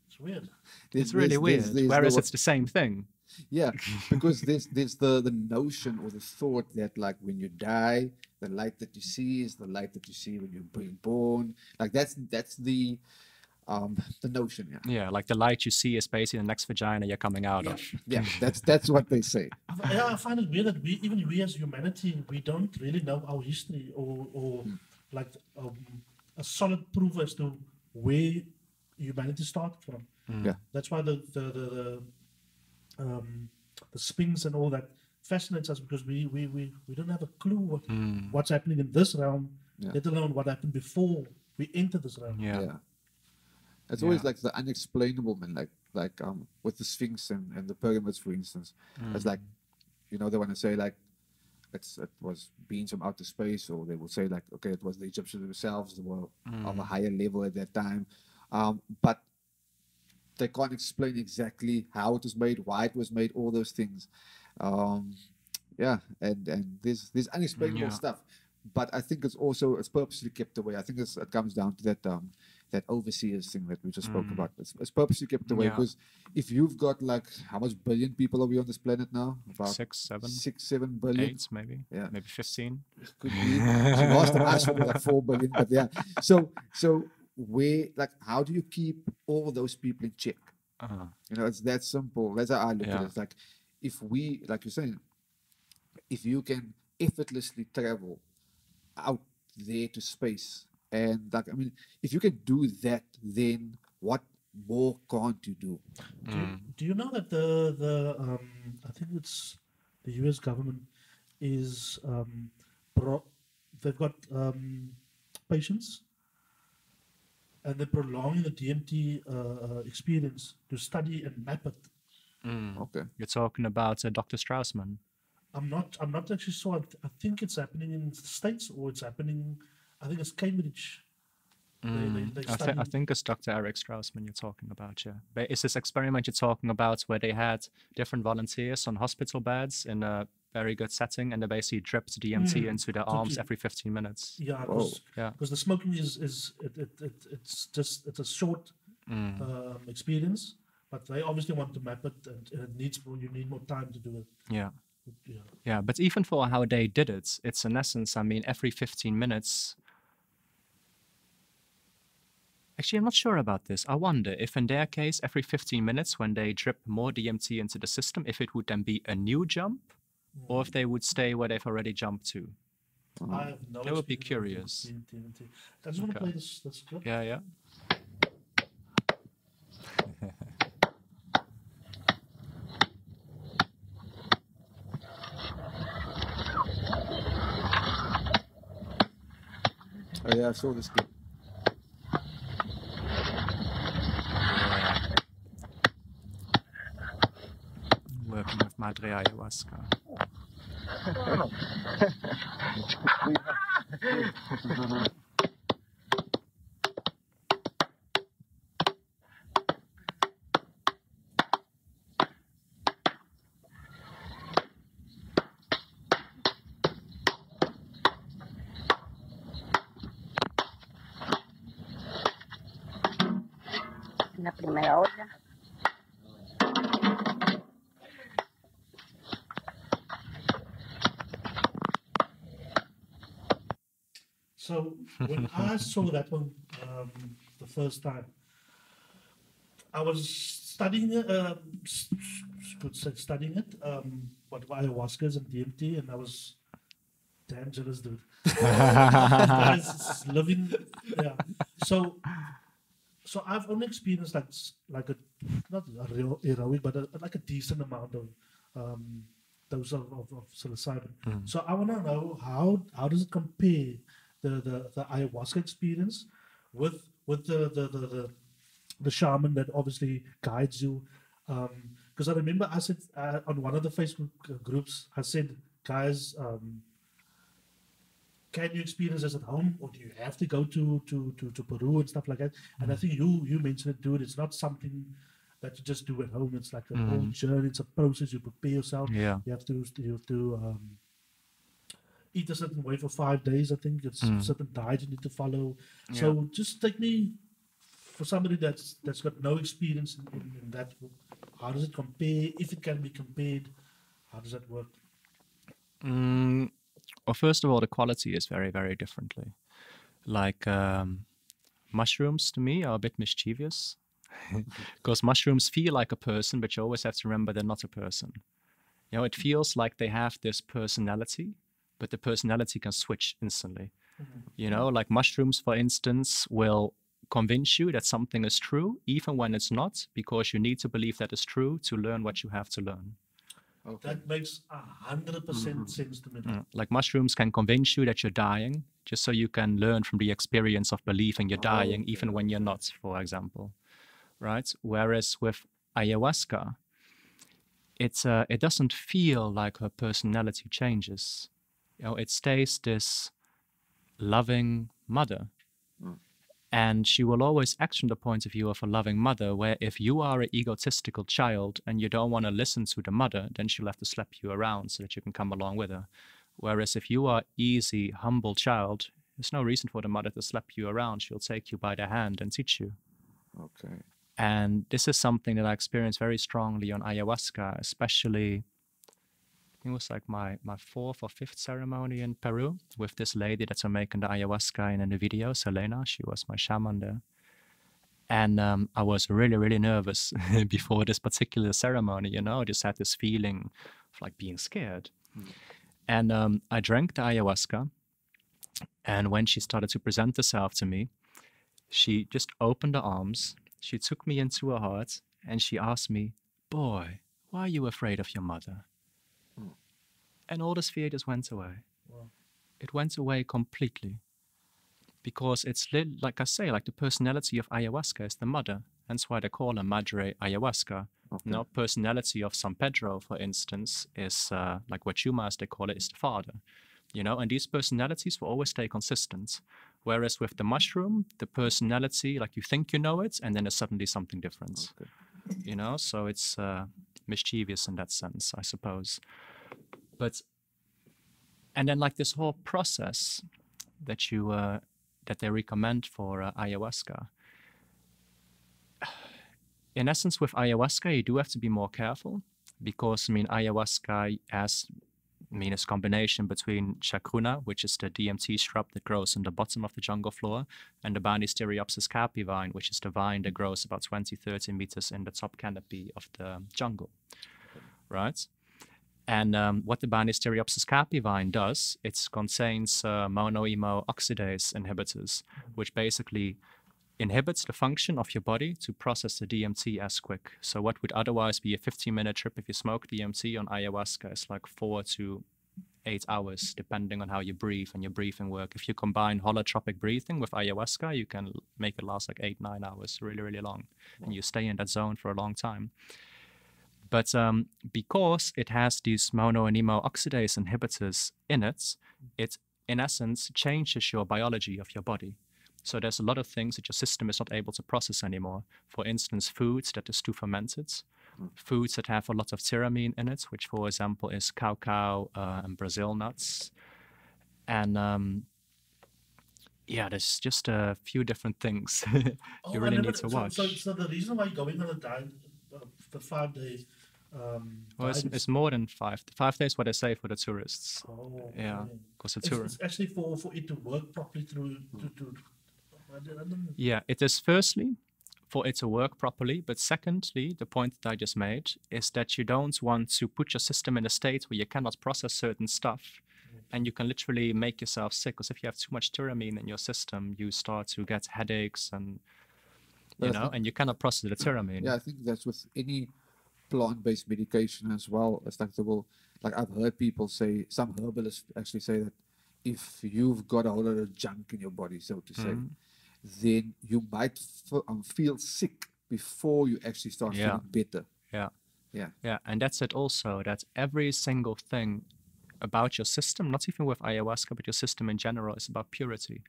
it's weird. there's- It's really there's- weird. there's- there's Whereas the- it's the same thing. Yeah, because there's there's the the notion or the thought that like when you die, the light that you see is the light that you see when you're being born. Like that's that's the um the notion. Yeah, Yeah. Like the light you see is basically the next vagina you're coming out yeah, of. yeah. That's that's what they say. I f- Yeah, I find it weird that we, even we as humanity, we don't really know our history or, or like um, a solid proof as to where humanity started from. Yeah. That's why the the the, the, um, the Sphinx and all that fascinates us because we we, we, we don't have a clue what, what's happening in this realm, Yeah. let alone what happened before we enter this realm. Yeah. Yeah. It's always Yeah. like the unexplainable, man. Like like um with the Sphinx and, and the pyramids, for instance. It's like, you know, they want to say like it's it was beings from outer space, or they will say like, okay, it was the Egyptians themselves that were of a higher level at that time. Um, but they can't explain exactly how it was made, why it was made, all those things. Um, yeah, and and there's there's unexplainable Yeah. stuff. But I think it's also it's purposely kept away. I think it's, it comes down to that um that overseers thing that we just spoke about. It's, it's purposely kept away Yeah. because if you've got like how much billion people are we on this planet now? About Six, seven, six, seven billion. eight, maybe. Yeah. Maybe 15. Could be. So last time I saw like four billion, but yeah. So so where like how do you keep all those people in check? Uh, You know, it's that simple. That's how I look at it. It's like if we, like you're saying, if you can effortlessly travel out there to space, and like I mean, if you can do that, then what more can't you do? Do, you, do you know that the the um, I think it's the U.S. government is um, pro- they've got um, patients and they're prolonging the DMT uh, uh, experience to study and map it. Okay. you're talking about uh, Dr. Strassman. I'm not I'm not actually sure. I, th- I think it's happening in the states or it's happening. I think it's Cambridge. They, they, Mm, they I, thi- study, I think it's Dr. Rick Strassman you're talking about, yeah. But is this experiment you're talking about where they had different volunteers on hospital beds in a very good setting and they basically dripped DMT Mm, into their arms keep- every 15 minutes? yeah, because Yeah. the smoking is is it, it, it, it's just it's a short Mm. um, experience, but they obviously want to map it, and, and it needs more. You need more time to do it. Yeah. Yeah. Yeah, but even for how they did it, it's in essence, I mean, every 15 minutes. Actually, I'm not sure about this. I wonder if in their case, every 15 minutes, when they drip more DMT into the system, if it would then be a new jump or if mm. they would stay where they've already jumped to. I have no. That would be experience with curious. I just want to Okay. play this. This clip. Yeah, yeah. Oh yeah, I saw this clip. Working with Madre Ayahuasca. ハハハハ。When I saw that one um, the first time, I was studying it, uh, could say studying it, um, what ayahuasca and DMT, and I was damn jealous, dude. Living, yeah. So, so I've only experienced like like a not a real heroic, but a, like a decent amount of um, dose of, of, of psilocybin. So I want to know how how does it compare the, the, the ayahuasca experience with with the the, the, the the shaman that obviously guides you. Because I remember I said uh, on one of the Facebook groups, I said, guys, um, can you experience this at home, or do you have to go to to to, to Peru and stuff like that? And I think you you mentioned it, dude. It's not something that you just do at home. It's like a whole journey. It's a process. You prepare yourself. Yeah. You have to you have to um, eat a certain way for five days. I think it's a certain diet you need to follow. So just take me for somebody that's that's got no experience in, in, in that. How does it compare? If it can be compared, how does that work? Mm, well, first of all, the quality is very, very differently. Like um, mushrooms to me are a bit mischievous because mushrooms feel like a person, but you always have to remember they're not a person. You know, it feels like they have this personality, but the personality can switch instantly. You know, like mushrooms, for instance, will convince you that something is true, even when it's not, because you need to believe that is true to learn what you have to learn. Okay. That makes a hundred percent sense to me. Mm, Like mushrooms can convince you that you're dying, just so you can learn from the experience of believing you're dying, even when you're not, for example. Right? Whereas with ayahuasca, it's uh, it doesn't feel like her personality changes. You know, it stays this loving mother. Hmm. And she will always act from the point of view of a loving mother, where if you are an egotistical child and you don't want to listen to the mother, then she'll have to slap you around so that you can come along with her. Whereas if you are easy, humble child, there's no reason for the mother to slap you around. She'll take you by the hand and teach you. Okay. And this is something that I experienced very strongly on ayahuasca, especially it was like my, my fourth or fifth ceremony in Peru with this lady that's making the ayahuasca in, in the video, Selena. She was my shaman there. And um, I was really, really nervous before this particular ceremony, you know, I just had this feeling of like being scared. And um, I drank the ayahuasca. And when she started to present herself to me, she just opened her arms, she took me into her heart, and she asked me, Boy, why are you afraid of your mother? And all this fear just went away. Wow. It went away completely. Because it's li- like I say, like the personality of ayahuasca is the mother. Hence why they call her Madre Ayahuasca. Okay. No personality of San Pedro, for instance, is uh, like Huachuma, as they call it, is the father. You know, and these personalities will always stay consistent. Whereas with the mushroom, the personality, like you think you know it, and then it's suddenly something different. Okay. You know, so it's uh, mischievous in that sense, I suppose. But and then like this whole process that you uh, that they recommend for uh, ayahuasca. In essence, with ayahuasca, you do have to be more careful because I mean ayahuasca has I mean it's combination between chacruna, which is the DMT shrub that grows in the bottom of the jungle floor, and the Banisteriopsis caapi vine, which is the vine that grows about 20, 30 meters in the top canopy of the jungle. Right? And um, what the Banisteriopsis caapi vine does, it contains uh, monoamine oxidase inhibitors, which basically inhibits the function of your body to process the DMT as quick. So what would otherwise be a 15 minute trip if you smoke DMT on ayahuasca is like four to eight hours, depending on how you breathe and your breathing work. If you combine holotropic breathing with ayahuasca, you can make it last like eight, nine hours, really, really long. And you stay in that zone for a long time. But um, because it has these monoamino oxidase inhibitors in it, it in essence changes your biology of your body. So there's a lot of things that your system is not able to process anymore. For instance, foods that is too fermented, foods that have a lot of tyramine in it, which for example is cacao uh, and Brazil nuts, and um, yeah, there's just a few different things Oh, you I really need to watch. So, so the reason why going on a diet, for five days, um, Well, it's, it's more than five. Five days, what they say for the tourists, Oh, yeah, because the It's, tourists. it's actually for, for it to work properly through to, to I don't- I don't- Yeah, it is firstly for it to work properly, but secondly, the point that I just made is that you don't want to put your system in a state where you cannot process certain stuff and you can literally make yourself sick because if you have too much tyramine in your system, you start to get headaches and you I know, think- and you cannot process the tyramine. Yeah, I think that's with any plant-based medication as well. It's like the will, like I've heard people say, some herbalists actually say that if you've got a whole lot of junk in your body, so to say, Mhm. then you might f- um, feel sick before you actually start Yeah. feeling better. Yeah. Yeah. Yeah, and that's it also that every single thing about your system, not even with ayahuasca, but your system in general, is about purity.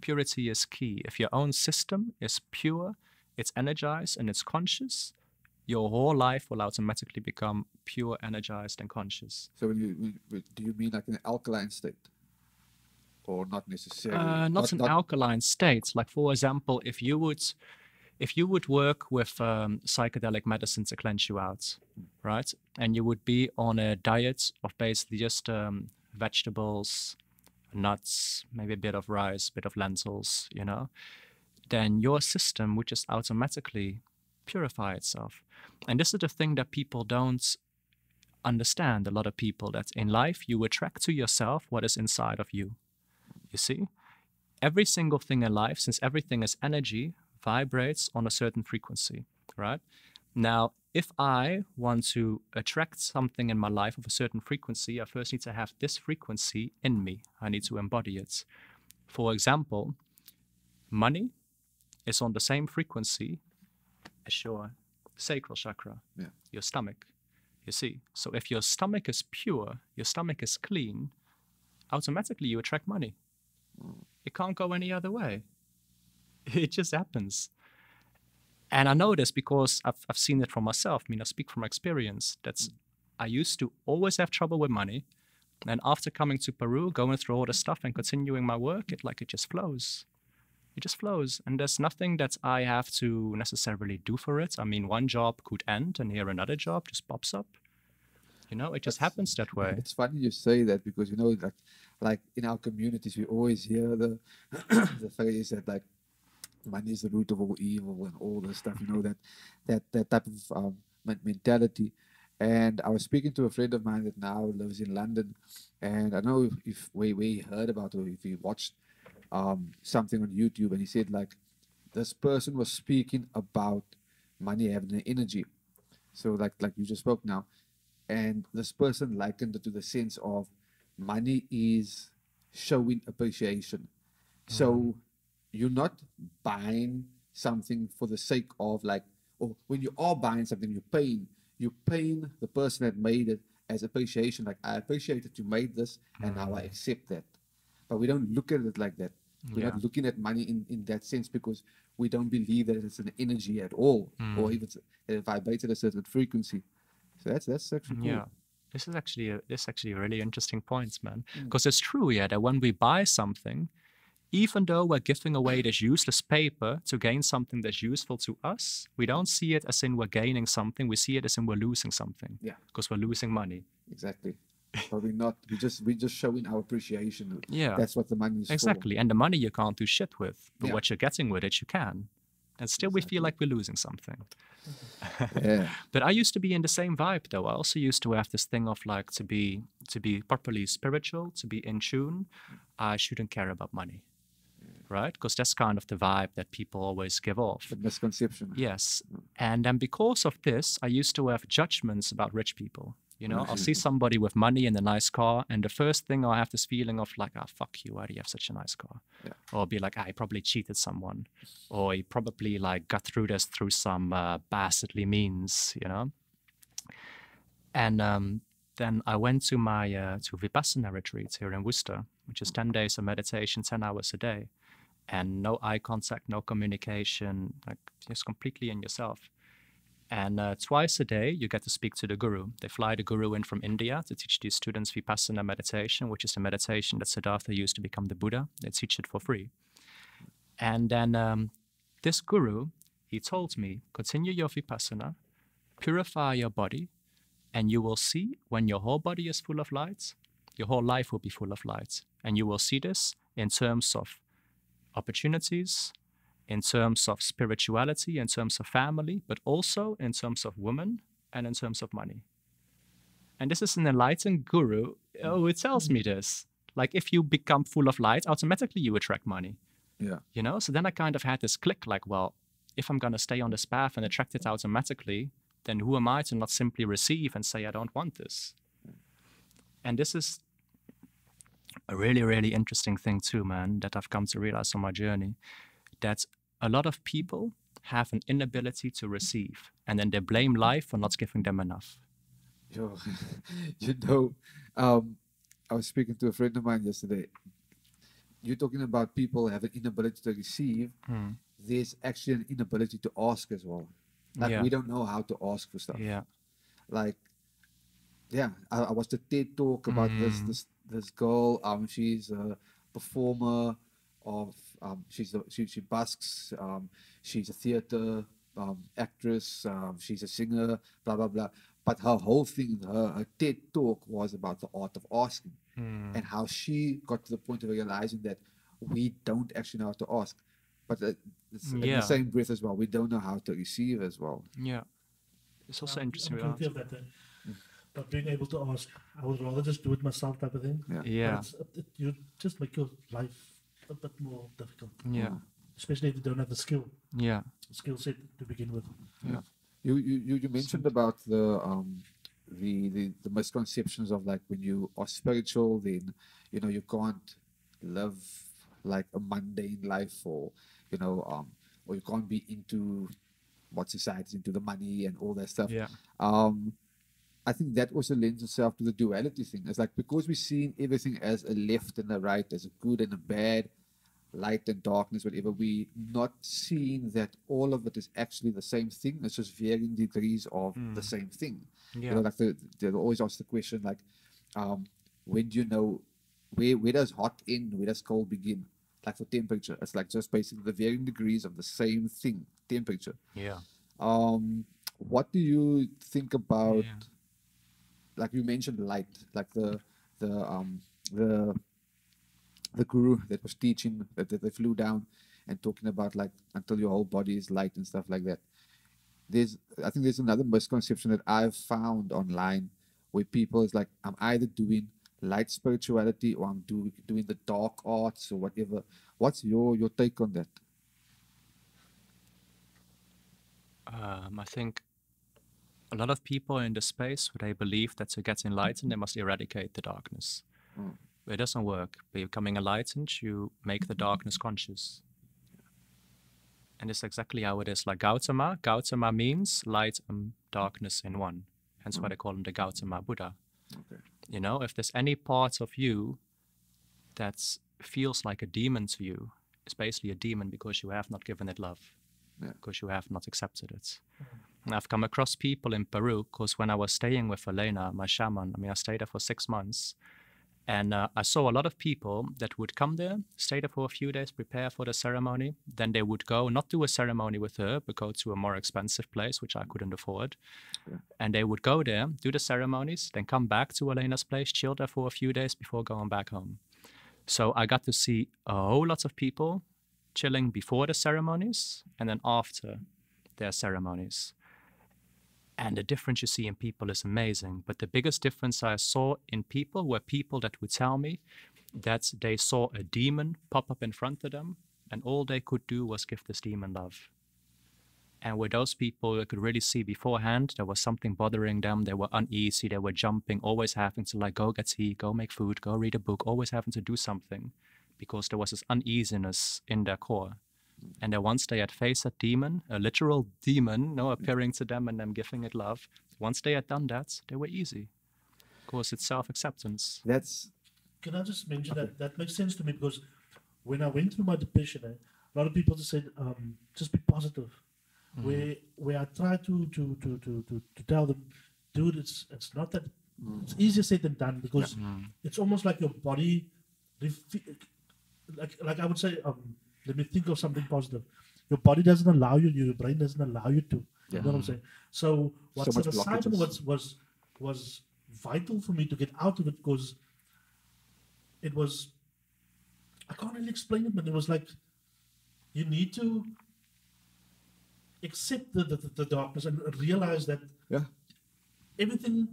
Purity is key. If your own system is pure, it's energized and it's conscious, your whole life will automatically become pure, energized, and conscious. So when you do you mean like an alkaline state, or not necessarily? Uh, not, an alkaline state. Like for example, if you would, if you would work with um, psychedelic medicine to cleanse you out, right, and you would be on a diet of basically just um, vegetables, nuts, maybe a bit of rice, a bit of lentils, you know, then your system would just automatically purify itself. And this is the thing that people don't understand. A lot of people that in life you attract to yourself what is inside of you. You see, every single thing in life, since everything is energy, vibrates on a certain frequency, right? Now, if I want to attract something in my life of a certain frequency, I first need to have this frequency in me. I need to embody it. For example, money is on the same frequency as your sacral chakra, Yeah. your stomach. You see, so if your stomach is pure, your stomach is clean, automatically you attract money. Mm. It can't go any other way. It just happens. And I know this because I've, I've seen it for myself. I mean, I speak from experience. That's mm. I used to always have trouble with money. And after coming to Peru, going through all the stuff and continuing my work, it like it just flows. It just flows. And there's nothing that I have to necessarily do for it. I mean, one job could end and here another job just pops up. You know, it just That's- happens that way. It's funny you say that because you know, like, like in our communities, we always hear the the phrase that like money is the root of all evil and all this stuff. You know that that that type of um, mentality. And I was speaking to a friend of mine that now lives in London, and I know if, if we we heard about or if he watched um, something on YouTube, and he said like this person was speaking about money having an energy. So like like you just spoke now, and this person likened it to the sense of money is showing appreciation. So you're not buying something for the sake of like, or when you are buying something, you're paying, you're paying the person that made it as appreciation. Like I appreciate that you made this, and now I accept that. But we don't look at it like that. We're Yeah. not looking at money in, in that sense because we don't believe that it's an energy at all, or Mm. if it's it vibrates at a certain frequency. So that's that's actually cool. Yeah. This is actually a, this is actually a really interesting points, man. Mm. Because it's true, yeah, that when we buy something, even though we're giving away this useless paper to gain something that's useful to us, we don't see it as in we're gaining something. We see it as in we're losing something. Yeah. Because we're losing money. Exactly. Probably not. We just we're just showing our appreciation. Yeah. That's what the money is Exactly. And the money you can't do shit with. But Yeah. what you're getting with it, you can. And still we feel like we're losing something. Yeah. But I used to be in the same vibe though. I also used to have this thing of like to be to be properly spiritual, to be in tune, I shouldn't care about money. Right? Because that's kind of the vibe that people always give off. The misconception. Yes. Mm. And then because of this, I used to have judgments about rich people. You know, I'll see somebody with money and a nice car, and the first thing I have this feeling of like, ah, fuck you, why do you have such a nice car? Yeah. Or be like, ah, he probably cheated someone, or he probably like got through this through some uh, bastardly means, you know. And um, then I went to my uh, to Vipassana retreat here in Worcester, which is ten days of meditation, ten hours a day, and no eye contact, no communication, like just completely in yourself. And uh, twice a day, you get to speak to the guru. They fly the guru in from India to teach these students Vipassana meditation, which is the meditation that Siddhartha used to become the Buddha. They teach it for free. And then um, this guru, he told me, continue your Vipassana, purify your body, and you will see when your whole body is full of light, your whole life will be full of light. And you will see this in terms of opportunities, in terms of spirituality, in terms of family, but also in terms of women and in terms of money. And this is an enlightened guru uh, who tells me this. Like, if you become full of light, automatically you attract money. Yeah. You know? So then I kind of had this click like, well, if I'm going to stay on this path and attract it automatically, then who am I to not simply receive and say, I don't want this? And this is a really, really interesting thing, too, man, that I've come to realize on my journey that a lot of people have an inability to receive and then they blame life for not giving them enough. Yo, you know, um, I was speaking to a friend of mine yesterday. You're talking about people have an inability to receive. There's actually an inability to ask as well. Like Yeah. we don't know how to ask for stuff. Yeah. Like, yeah, I, I watched a TED talk about this Mm. this this girl. Um, she's a performer of um, she's a, she she busks. Um, she's a theater um actress. Um, she's a singer. Blah blah blah. But her whole thing, her, her TED talk was about the art of asking Mm. and how she got to the point of realizing that we don't actually know how to ask. But uh, it's in the same breath as well, we don't know how to receive as well. Yeah. It's also Um, interesting. I'm guilty of that. Not being able to ask, I would rather just do it myself, type of thing. Yeah. Yeah. it's, it, you just make your life a bit more difficult, Yeah. especially if you don't have the skill, Yeah. skill set to begin with. You you, you, you mentioned about the um the, the the misconceptions of like when you are spiritual then you know you can't live like a mundane life or you know um or you can't be into what society's into the money and all that stuff. Yeah. um I think that also lends itself to the duality thing. It's like because we're seeing everything as a left and a right, as a good and a bad, light and darkness, whatever, we're not seeing that all of it is actually the same thing. It's just varying degrees of the same thing. You Yeah. know, like the, they always ask the question like, um, when do you know where where does hot end, where does cold begin? Like for temperature, it's like just basically the varying degrees of the same thing, temperature. Yeah. Um, what do you think about Yeah. Like you mentioned light, like the the um the the guru that was teaching that, that they flew down and talking about like until your whole body is light and stuff like that. There's I think there's another misconception that I've found online where people is like I'm either doing light spirituality or I'm doing doing the dark arts or whatever. What's your your take on that? Um, I think a lot of people in the space they believe that to get enlightened they mm-hmm. must eradicate the darkness. Mm. It doesn't work. By becoming enlightened, you make the mm-hmm. darkness conscious. And it's exactly how it is. Like Gautama, Gautama means light and darkness in one. Hence why mm. they call him the Gautama Buddha. Okay. You know, if there's any part of you that feels like a demon to you is basically a demon because you have not given it love, Yeah. because you have not accepted it. And I've come across people in Peru because when I was staying with Elena, my shaman, I mean, I stayed there for six months. And uh, I saw a lot of people that would come there, stay there for a few days, prepare for the ceremony. Then they would go, not do a ceremony with her, but go to a more expensive place, which I couldn't afford. And they would go there, do the ceremonies, then come back to Elena's place, chill there for a few days before going back home. So I got to see a whole lot of people chilling before the ceremonies and then after their ceremonies. And the difference you see in people is amazing. But the biggest difference I saw in people were people that would tell me that they saw a demon pop up in front of them, and all they could do was give this demon love. And with those people, I could really see beforehand there was something bothering them. They were uneasy. They were jumping, always having to like go get tea, go make food, go read a book, always having to do something, because there was this uneasiness in their core. And then once they had faced that demon, a literal demon, no, appearing to them and them giving it love, once they had done that, they were easy. Of course, it's self acceptance. That's Can I just mention that that makes sense to me because when I went through my depression, eh, a lot of people just said, um, just be positive. Where where I try to to, to, to, to to tell them, dude, it's it's not that it's easier said than done because it's almost like your body, refi- like like I would say, um, let me think of something positive. Your body doesn't allow you, your brain doesn't allow you to. You know what I'm saying? So an assignment blockages. was was was vital for me to get out of it because it was I can't really explain it, but it was like you need to accept the, the, the darkness and realize that yeah. everything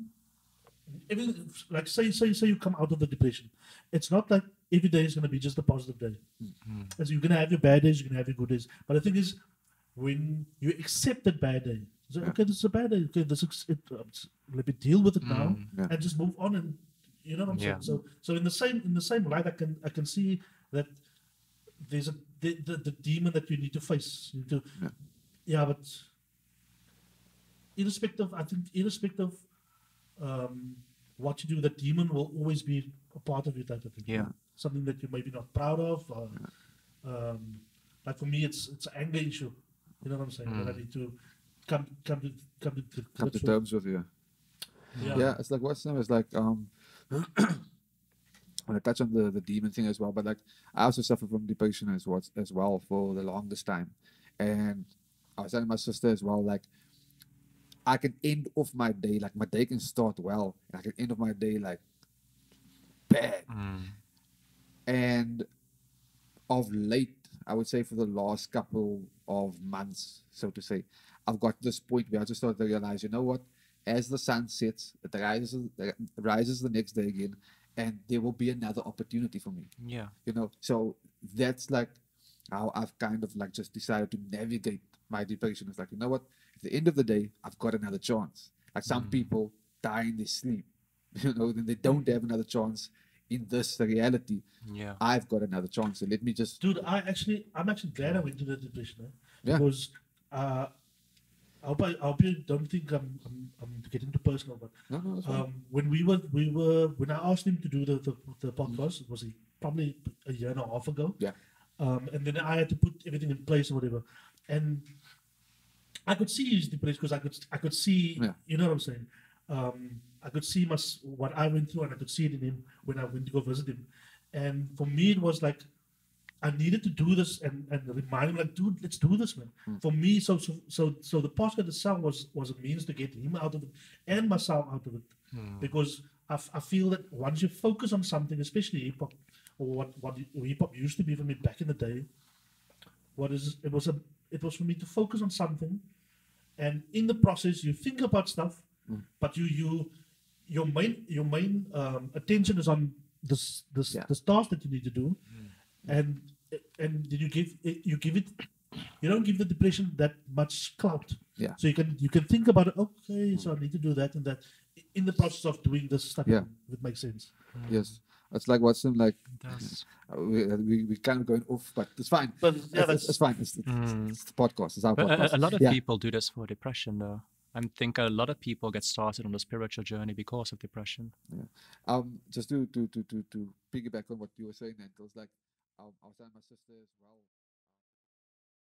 everything like say say say you come out of the depression. It's not like every day is gonna be just a positive day. As you're gonna have your bad days, you're gonna have your good days. But the thing is when you accept that bad day, you say, okay, this is a bad day. Okay, this is it. uh, let me deal with it now Yeah. and just move on. And you know what I'm Yeah. saying. So, so in the same in the same light, I can I can see that there's a the, the, the demon that you need to face. You need to, Yeah. yeah, but irrespective, I think irrespective of um, what you do, the demon will always be a part of you type of thing. Yeah. Something that you're maybe not proud of. Or, um, like for me, it's it's an anger issue. You know what I'm saying? That I need to come come to come to, to, come to grips with. terms with you. Yeah. Yeah, it's like what's name is like um when I touch on the, the demon thing as well, but like I also suffer from depression as well as well for the longest time. And I was telling my sister as well, like I can end off my day, like my day can start well, and I can end off my day like bad. And of late, I would say for the last couple of months, so to say, I've got this point where I just started to realize, you know what? As the sun sets, it rises, it rises the next day again, and there will be another opportunity for me. Yeah. You know, so that's like how I've kind of like just decided to navigate my depression. It's like, you know what? At the end of the day, I've got another chance. Like some mm. people die in their sleep, you know, then they don't mm. have another chance in this reality. Yeah. I've got another chance. So let me just Dude, I actually, I'm actually glad I went to the depression, eh? Yeah. Because uh, I hope I, I hope you don't think I'm, I'm, I'm getting too personal, but no, no, that's um, when we were, we were, when I asked him to do the, the, the podcast, it was a, probably a year and a half ago. Yeah. Um, and then I had to put everything in place or whatever, and I could see his depression because I could, I could see, Yeah. you know what I'm saying. Um, I could see my, what I went through, and I could see it in him when I went to go visit him. And for me, it was like I needed to do this and, and remind him, like, dude, let's do this, man. Hmm. For me, so so so so the podcast itself was was a means to get him out of it and myself out of it, hmm. because I, f- I feel that once you focus on something, especially hip hop, or what what hip hop used to be for me back in the day, what is it was a it was for me to focus on something, and in the process you think about stuff, hmm. but you you your main your main um, attention is on this this Yeah. this task that you need to do, hmm. and and then you give eh, you give it you don't give the depression that much clout. Yeah. So you can you can think about it. Okay, so I need to do that and that in the process of doing this stuff. Yeah. if it makes sense. Hmm. yes. It's like what's in like Does. uh, we, uh, we we kind of going off, but it's fine. But yeah, it's, that's it's fine. It's, it's, hmm. it's the podcast. It's our But podcast. a, a lot of yeah. people do this for depression, though. I think a lot of people get started on the spiritual journey because of depression. Yeah. Um, just to to to to to piggyback on what you were saying, Nantel, it's like um, I was telling my sister as well.